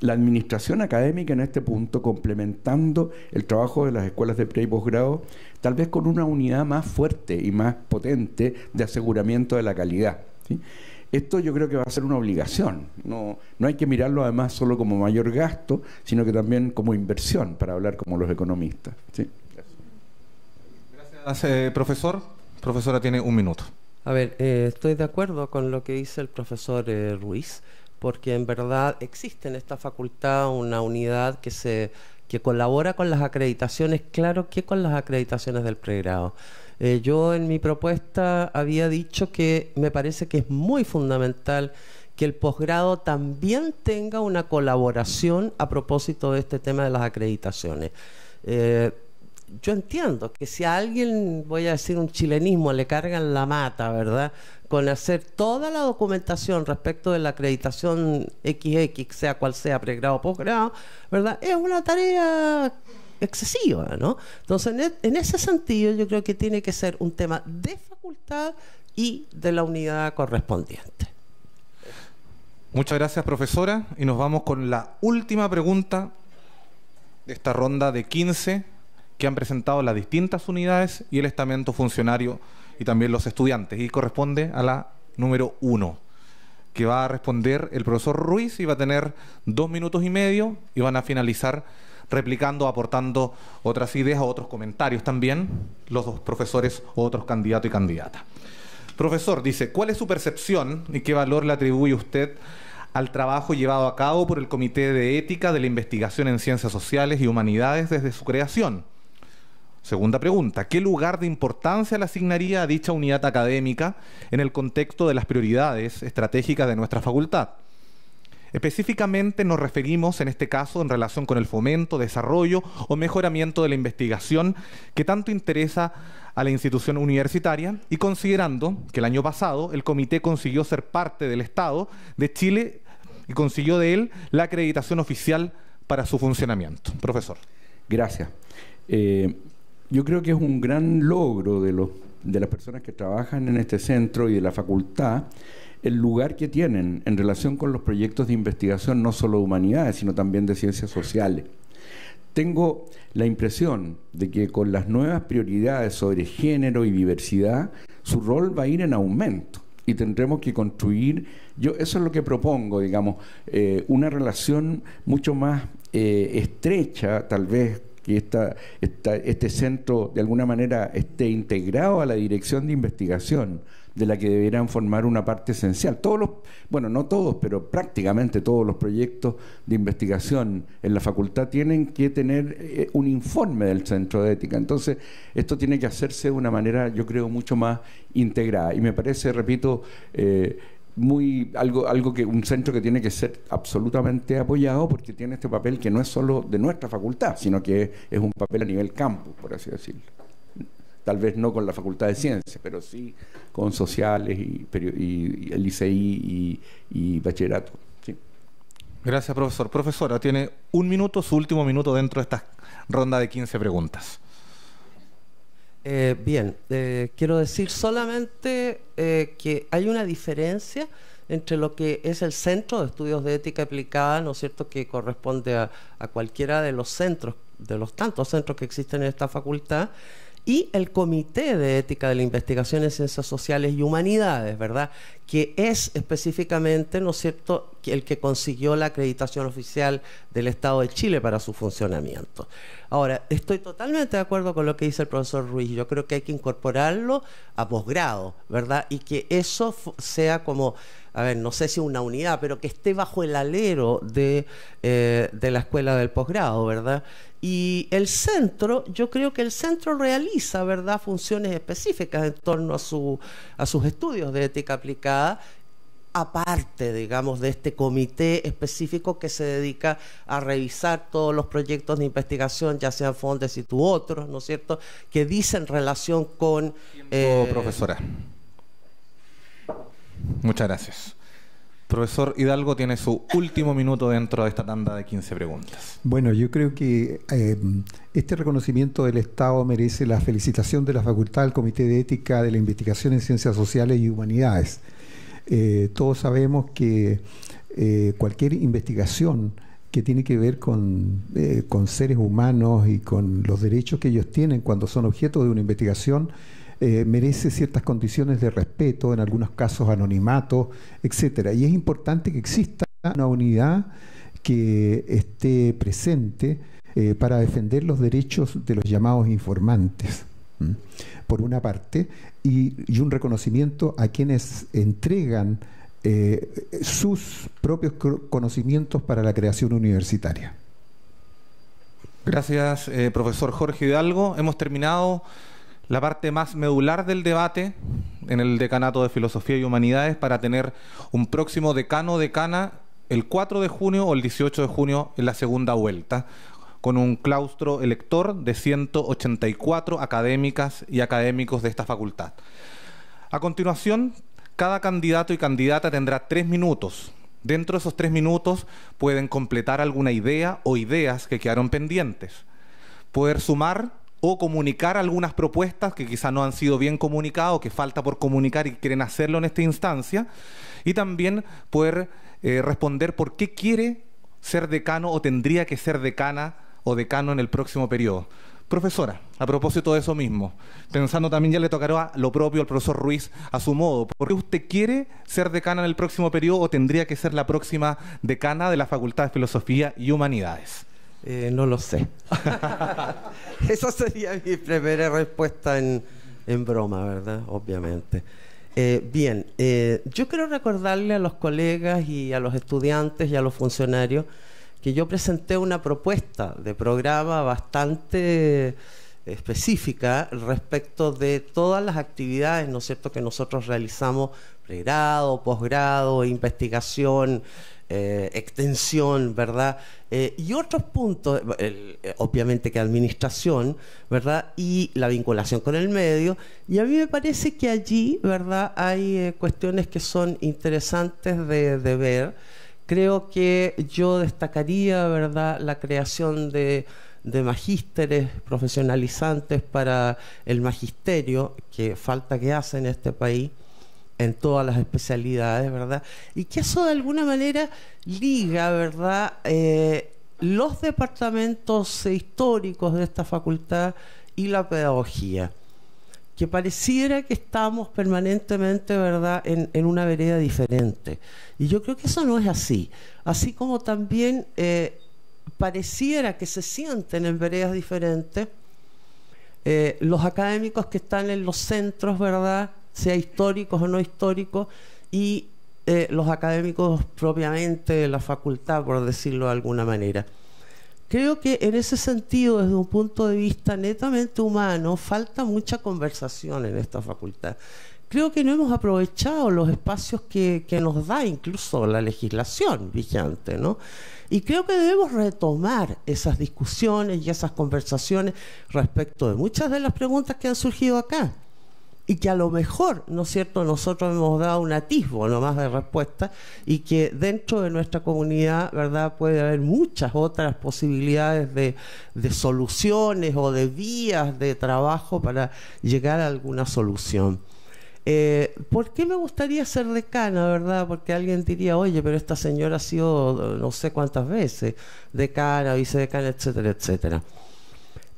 la administración académica en este punto, complementando el trabajo de las escuelas de pre y posgrado, tal vez con una unidad más fuerte y más potente de aseguramiento de la calidad. Esto yo creo que va a ser una obligación. No, no hay que mirarlo además solo como mayor gasto, sino que también como inversión, para hablar como los economistas. Gracias, eh, profesor. Profesora tiene un minuto. A ver, eh, estoy de acuerdo con lo que dice el profesor eh, Ruiz porque en verdad existe en esta facultad una unidad que se que colabora con las acreditaciones, claro que con las acreditaciones del pregrado. Eh, yo en mi propuesta había dicho que me parece que es muy fundamental que el posgrado también tenga una colaboración a propósito de este tema de las acreditaciones. Eh, yo entiendo que si a alguien, voy a decir un chilenismo, le cargan la mata, ¿verdad? Con hacer toda la documentación respecto de la acreditación XX, sea cual sea, pregrado o posgrado, ¿verdad? Es una tarea excesiva, ¿no? Entonces, en, e, en ese sentido, yo creo que tiene que ser un tema de facultad y de la unidad correspondiente. Muchas gracias, profesora. Y nos vamos con la última pregunta de esta ronda de 15 que han presentado las distintas unidades y el estamento funcionario y también los estudiantes. Y corresponde a la número uno, que va a responder el profesor Ruiz y va a tener dos minutos y medio y van a finalizar replicando, aportando otras ideas o otros comentarios también los dos profesores o otros candidatos y candidatas. Profesor, dice, ¿cuál es su percepción y qué valor le atribuye usted al trabajo llevado a cabo por el Comité de Ética de la Investigación en Ciencias Sociales y Humanidades desde su creación? Segunda pregunta, ¿qué lugar de importancia le asignaría a dicha unidad académica en el contexto de las prioridades estratégicas de nuestra facultad? Específicamente nos referimos en este caso en relación con el fomento, desarrollo o mejoramiento de la investigación que tanto interesa a la institución universitaria y considerando que el año pasado el comité consiguió ser parte del Estado de Chile y consiguió de él la acreditación oficial para su funcionamiento. Profesor. Gracias. Eh, yo creo que es un gran logro de, los, de las personas que trabajan en este centro y de la facultad el lugar que tienen en relación con los proyectos de investigación no solo de humanidades, sino también de ciencias sociales. tengo la impresión de que con las nuevas prioridades sobre género y diversidad, su rol va a ir en aumento y tendremos que construir, yo eso es lo que propongo, digamos, eh, una relación mucho más eh, estrecha, tal vez que esta, este centro de alguna manera esté integrado a la dirección de investigación, de la que deberán formar una parte esencial. Todos los, bueno, no todos, pero prácticamente todos los proyectos de investigación en la facultad tienen que tener eh, un informe del centro de ética. Entonces, esto tiene que hacerse de una manera, yo creo, mucho más integrada. Y me parece, repito, eh, muy algo algo que un centro que tiene que ser absolutamente apoyado porque tiene este papel que no es solo de nuestra facultad sino que es un papel a nivel campo por así decirlo tal vez no con la Facultad de Ciencias, pero sí con sociales y, el ICI y, bachillerato. Gracias, profesor. Profesora, tiene un minuto, su último minuto dentro de esta ronda de 15 preguntas. Eh, bien, eh, quiero decir solamente eh, que hay una diferencia entre lo que es el Centro de Estudios de Ética Aplicada, ¿no es cierto?, que corresponde a cualquiera de los centros, de los tantos centros que existen en esta facultad, y el Comité de Ética de la Investigación en Ciencias Sociales y Humanidades, ¿verdad? Que es específicamente, ¿no es cierto?, el que consiguió la acreditación oficial del Estado de Chile para su funcionamiento. Ahora, estoy totalmente de acuerdo con lo que dice el profesor Ruiz. Yo creo que hay que incorporarlo a posgrado, ¿verdad? Y que eso sea como a ver, no sé si una unidad, pero que esté bajo el alero de, eh, de la escuela del posgrado, ¿verdad? Y el centro, yo creo que el centro realiza, ¿verdad?, funciones específicas en torno a, su, a sus estudios de ética aplicada aparte, digamos, de este comité específico que se dedica a revisar todos los proyectos de investigación, ya sean Fondes y tú otros, ¿no es cierto?, que dicen relación con... Eh, profesora. Muchas gracias. Profesor Hidalgo tiene su último minuto dentro de esta tanda de 15 preguntas. Bueno, yo creo que eh, este reconocimiento del Estado merece la felicitación de la Facultad del Comité de Ética de la Investigación en Ciencias Sociales y Humanidades. Eh, todos sabemos que eh, cualquier investigación que tiene que ver con, con seres humanos y con los derechos que ellos tienen cuando son objeto de una investigación, eh, merece ciertas condiciones de respeto, en algunos casos anonimato, etcétera. Y es importante que exista una unidad que esté presente eh, para defender los derechos de los llamados informantes, por una parte, y, un reconocimiento a quienes entregan eh, sus propios conocimientos para la creación universitaria. Gracias, profesor Jorge Hidalgo. Hemos terminado la parte más medular del debate en el decanato de Filosofía y Humanidades para tener un próximo decano decana el 4 de junio o el 18 de junio en la segunda vuelta, con un claustro elector de 184 académicas y académicos de esta facultad. A continuación, cada candidato y candidata tendrá tres minutos. Dentro de esos tres minutos pueden completar alguna idea o ideas que quedaron pendientes. Poder sumar o comunicar algunas propuestas que quizá no han sido bien comunicadas o que falta por comunicar y quieren hacerlo en esta instancia, y también poder eh, responder por qué quiere ser decano o tendría que ser decana o decano en el próximo periodo. Profesora, a propósito de eso mismo, pensando también ya le tocará lo propio al profesor Ruiz a su modo, ¿por qué usted quiere ser decana en el próximo periodo o tendría que ser la próxima decana de la Facultad de Filosofía y Humanidades? Eh, no lo sé. Esa sería mi primera respuesta en, broma, ¿verdad? Obviamente. Eh, bien, eh, yo quiero recordarle a los colegas y a los estudiantes y a los funcionarios que yo presenté una propuesta de programa bastante específica respecto de todas las actividades, ¿no es cierto?, que nosotros realizamos, pregrado, posgrado, investigación, eh, extensión, ¿verdad? Eh, y otros puntos, eh, obviamente que administración, ¿verdad? Y la vinculación con el medio. Y a mí me parece que allí, ¿verdad? Hay cuestiones que son interesantes de, ver. Creo que yo destacaría, ¿verdad?, la creación de de magísteres profesionalizantes para el magisterio, que falta que hace en este país, en todas las especialidades, ¿verdad? Y que eso de alguna manera liga, ¿verdad? Eh, los departamentos históricos de esta facultad y la pedagogía, que pareciera que estamos permanentemente, ¿verdad?, en, una vereda diferente. Y yo creo que eso no es así. Así como también eh, pareciera que se sienten en veredas diferentes, eh, los académicos que están en los centros, ¿verdad?, sea históricos o no históricos, y eh, los académicos propiamente de la facultad, por decirlo de alguna manera. Creo que en ese sentido, desde un punto de vista netamente humano, falta mucha conversación en esta facultad. Creo que no hemos aprovechado los espacios que, que nos da incluso la legislación vigente, ¿no? Y creo que debemos retomar esas discusiones y esas conversaciones respecto de muchas de las preguntas que han surgido acá y que a lo mejor, ¿no es cierto?, nosotros hemos dado un atisbo nomás de respuesta y que dentro de nuestra comunidad, ¿verdad?, puede haber muchas otras posibilidades de, soluciones o de vías de trabajo para llegar a alguna solución. Eh, ¿Por qué me gustaría ser decana, verdad? Porque alguien diría, oye, pero esta señora ha sido no sé cuántas veces decana, vicedecana, etcétera, etcétera.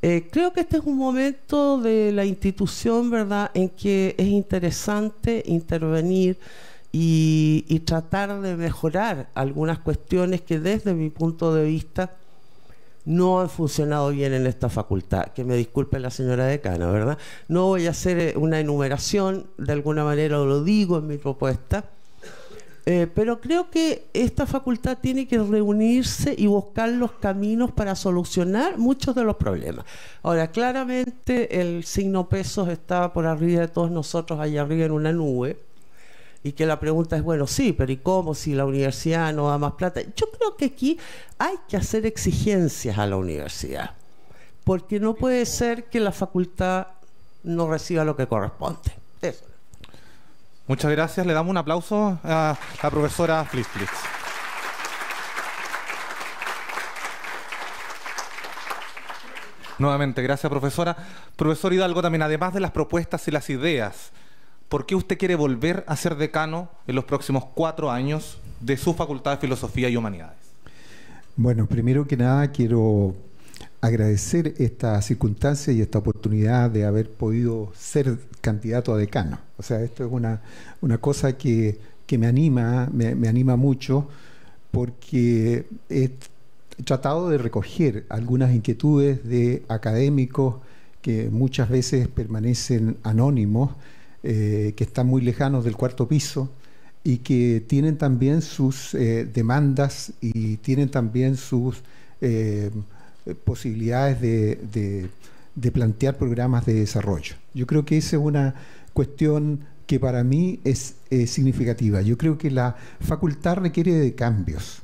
Eh, creo que este es un momento de la institución, ¿verdad?, en que es interesante intervenir y, tratar de mejorar algunas cuestiones que desde mi punto de vista no han funcionado bien en esta facultad. Que me disculpe la señora decana, ¿verdad? No voy a hacer eh, una enumeración, de alguna manera lo digo en mi propuesta eh, pero creo que esta facultad tiene que reunirse y buscar los caminos para solucionar muchos de los problemas. Ahora, claramente el signo pesos está por arriba de todos nosotros, allá arriba en una nube, y que la pregunta es, bueno, sí, pero ¿y cómo si la universidad no da más plata? Yo creo que aquí hay que hacer exigencias a la universidad, porque no puede ser que la facultad no reciba lo que corresponde. Eso. Muchas gracias. Le damos un aplauso a la profesora Flitz. Nuevamente, gracias profesora. Profesor Hidalgo, también además de las propuestas y las ideas, ¿por qué usted quiere volver a ser decano en los próximos cuatro años de su Facultad de Filosofía y Humanidades? Bueno, primero que nada quiero agradecer esta circunstancia y esta oportunidad de haber podido ser candidato a decano. O sea, esto es una, una cosa que, me anima, me, anima mucho, porque he tratado de recoger algunas inquietudes de académicos que muchas veces permanecen anónimos, eh, que están muy lejanos del cuarto piso y que tienen también sus eh, demandas y tienen también sus eh, posibilidades de, plantear programas de desarrollo. Yo creo que esa es una cuestión que para mí es significativa. Yo creo que la facultad requiere de cambios,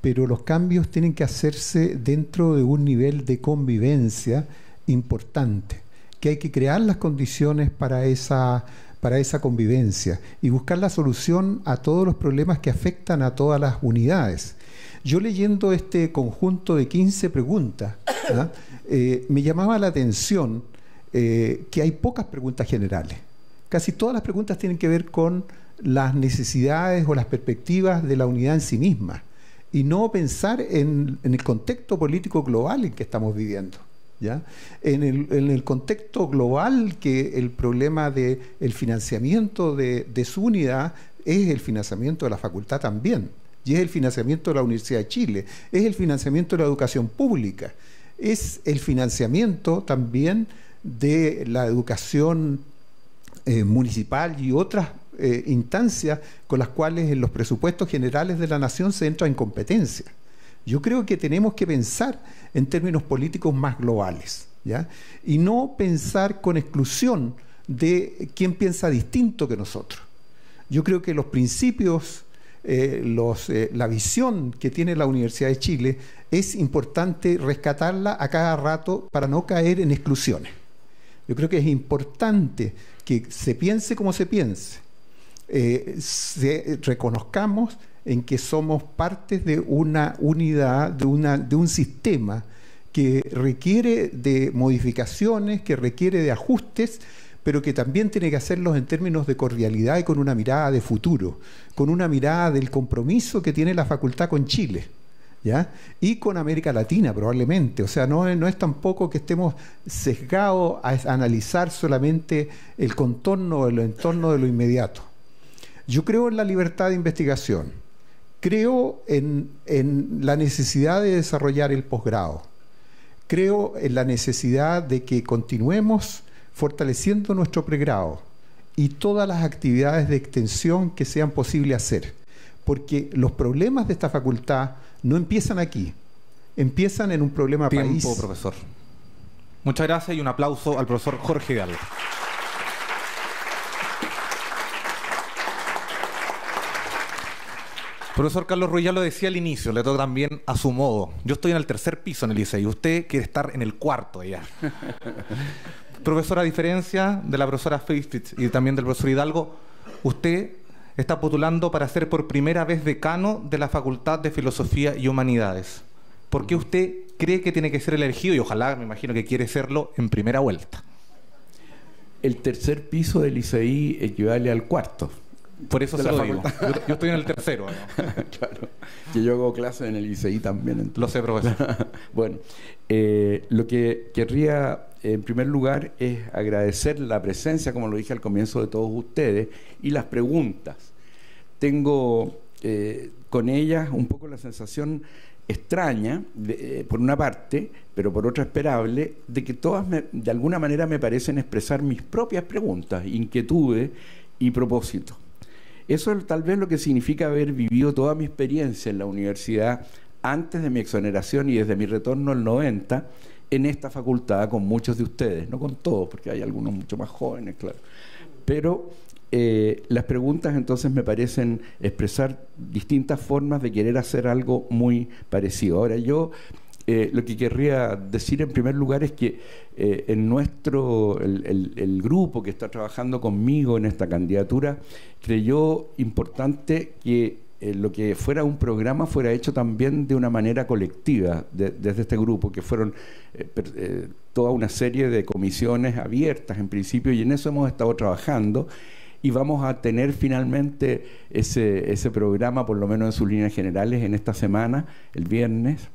pero los cambios tienen que hacerse dentro de un nivel de convivencia importante, que hay que crear las condiciones para esa para esa convivencia y buscar la solución a todos los problemas que afectan a todas las unidades. Yo leyendo este conjunto de 15 preguntas, ¿ah? eh, me llamaba la atención eh, que hay pocas preguntas generales. Casi todas las preguntas tienen que ver con las necesidades o las perspectivas de la unidad en sí misma y no pensar en, el contexto político global en que estamos viviendo. ¿Ya? En, el, contexto global que el problema del financiamiento de, de, su unidad es el financiamiento de la facultad también y es el financiamiento de la Universidad de Chile, es el financiamiento de la educación pública, es el financiamiento también de la educación eh, municipal y otras eh, instancias con las cuales en los presupuestos generales de la nación se entra en competencia. Yo creo que tenemos que pensar en términos políticos más globales, ¿ya? Y no pensar con exclusión de quien piensa distinto que nosotros. Yo creo que los principios eh, los, la visión que tiene la Universidad de Chile, es importante rescatarla a cada rato para no caer en exclusiones. Yo creo que es importante que se piense como se piense, eh, reconozcamos en que somos parte de una unidad, de un sistema que requiere de modificaciones, que requiere de ajustes, pero que también tiene que hacerlos en términos de cordialidad y con una mirada de futuro, con una mirada del compromiso que tiene la facultad con Chile. Y con América Latina probablemente. O sea, no, no es tampoco que estemos sesgados a, analizar solamente el contorno o el entorno de lo inmediato. Yo creo en la libertad de investigación, creo en, en la necesidad de desarrollar el posgrado, creo en la necesidad de que continuemos fortaleciendo nuestro pregrado y todas las actividades de extensión que sean posible hacer. Porque los problemas de esta facultad no empiezan aquí, empiezan en un problema Tiempo, país. profesor. Muchas gracias y un aplauso al profesor Jorge Hidalgo. Profesor Carlos Ruiz ya lo decía al inicio, le toca también a su modo. Yo estoy en el tercer piso en el liceo y usted quiere estar en el cuarto ya. profesor, a diferencia de la profesora Feistich y también del profesor Hidalgo, usted está postulando para ser por primera vez decano de la Facultad de Filosofía y Humanidades. ¿Por qué usted cree que tiene que ser el elegido y ojalá, me imagino que quiere serlo en primera vuelta? El tercer piso del ICI equivale al cuarto. Por eso se lo digo. Yo, estoy en el tercero. ¿no? claro. Que yo hago clases en el ICI también. entonces. Lo sé, profesor. bueno, eh, lo que querría en primer lugar es agradecer la presencia, como lo dije al comienzo, de todos ustedes y las preguntas. Tengo eh, con ellas un poco la sensación extraña, eh, por una parte, pero por otra esperable, de que todas me- de alguna manera me parecen expresar mis propias preguntas, inquietudes y propósitos. Eso es tal vez lo que significa haber vivido toda mi experiencia en la universidad antes de mi exoneración y desde mi retorno al 90 en esta facultad con muchos de ustedes, no con todos, porque hay algunos mucho más jóvenes, claro. Pero eh, las preguntas entonces me parecen expresar distintas formas de querer hacer algo muy parecido. Ahora yo eh, lo que querría decir en primer lugar es que eh, en nuestro, el, grupo que está trabajando conmigo en esta candidatura, creyó importante que eh, lo que fuera un programa fuera hecho también de una manera colectiva de- desde este grupo, que fueron eh, eh, toda una serie de comisiones abiertas en principio y en eso hemos estado trabajando y vamos a tener finalmente ese, ese programa, por lo menos en sus líneas generales, en esta semana, el viernes,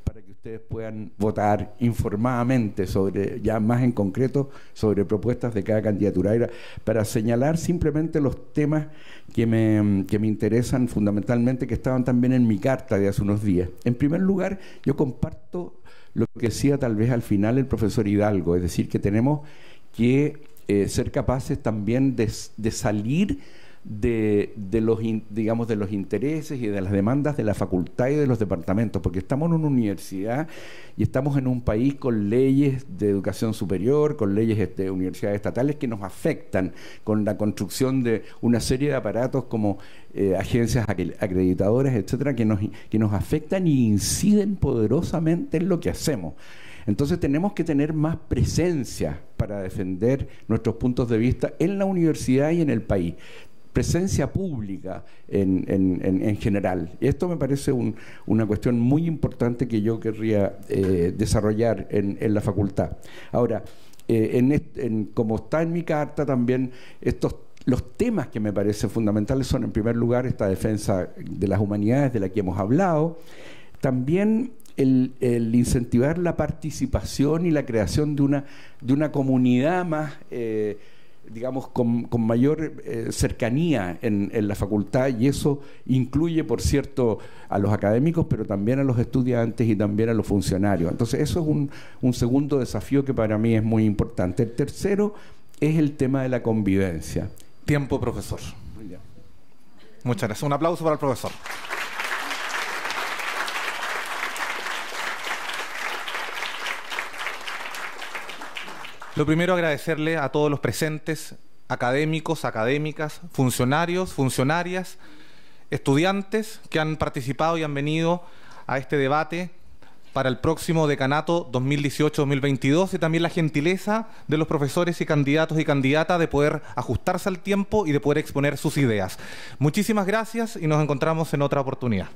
ustedes puedan votar informadamente sobre, ya más en concreto, sobre propuestas de cada candidatura. Para señalar simplemente los temas que me, que me interesan fundamentalmente, que estaban también en mi carta de hace unos días. En primer lugar, yo comparto lo que decía tal vez al final el profesor Hidalgo, es decir, que tenemos que eh, ser capaces también de, de salir de, los digamos de los intereses y de las demandas de la facultad y de los departamentos, porque estamos en una universidad y estamos en un país con leyes de educación superior, con leyes de este, universidades estatales que nos afectan, con la construcción de una serie de aparatos como eh, agencias acre- acreditadoras, etcétera, que nos, que nos afectan y inciden poderosamente en lo que hacemos. Entonces tenemos que tener más presencia para defender nuestros puntos de vista en la universidad y en el país. Presencia pública en, en- en- en general. Esto me parece un- una cuestión muy importante que yo querría eh, desarrollar en, la facultad. Ahora, eh, como está en mi carta también, estos los temas que me parecen fundamentales son, en primer lugar, esta defensa de las humanidades de la que hemos hablado, también el, el incentivar la participación y la creación de una, de una comunidad más, eh, digamos, con, con mayor eh, cercanía en, en la facultad y eso incluye, por cierto, a los académicos, pero también a los estudiantes y también a los funcionarios. Entonces, eso es un, un segundo desafío que para mí es muy importante. El tercero es el tema de la convivencia. Tiempo, profesor. Muchas gracias. Un aplauso para el profesor. Lo primero, agradecerle a todos los presentes, académicos, académicas, funcionarios, funcionarias, estudiantes que han participado y han venido a este debate para el próximo decanato 2018-2022 y también la gentileza de los profesores y candidatos y candidatas de poder ajustarse al tiempo y de poder exponer sus ideas. Muchísimas gracias y nos encontramos en otra oportunidad.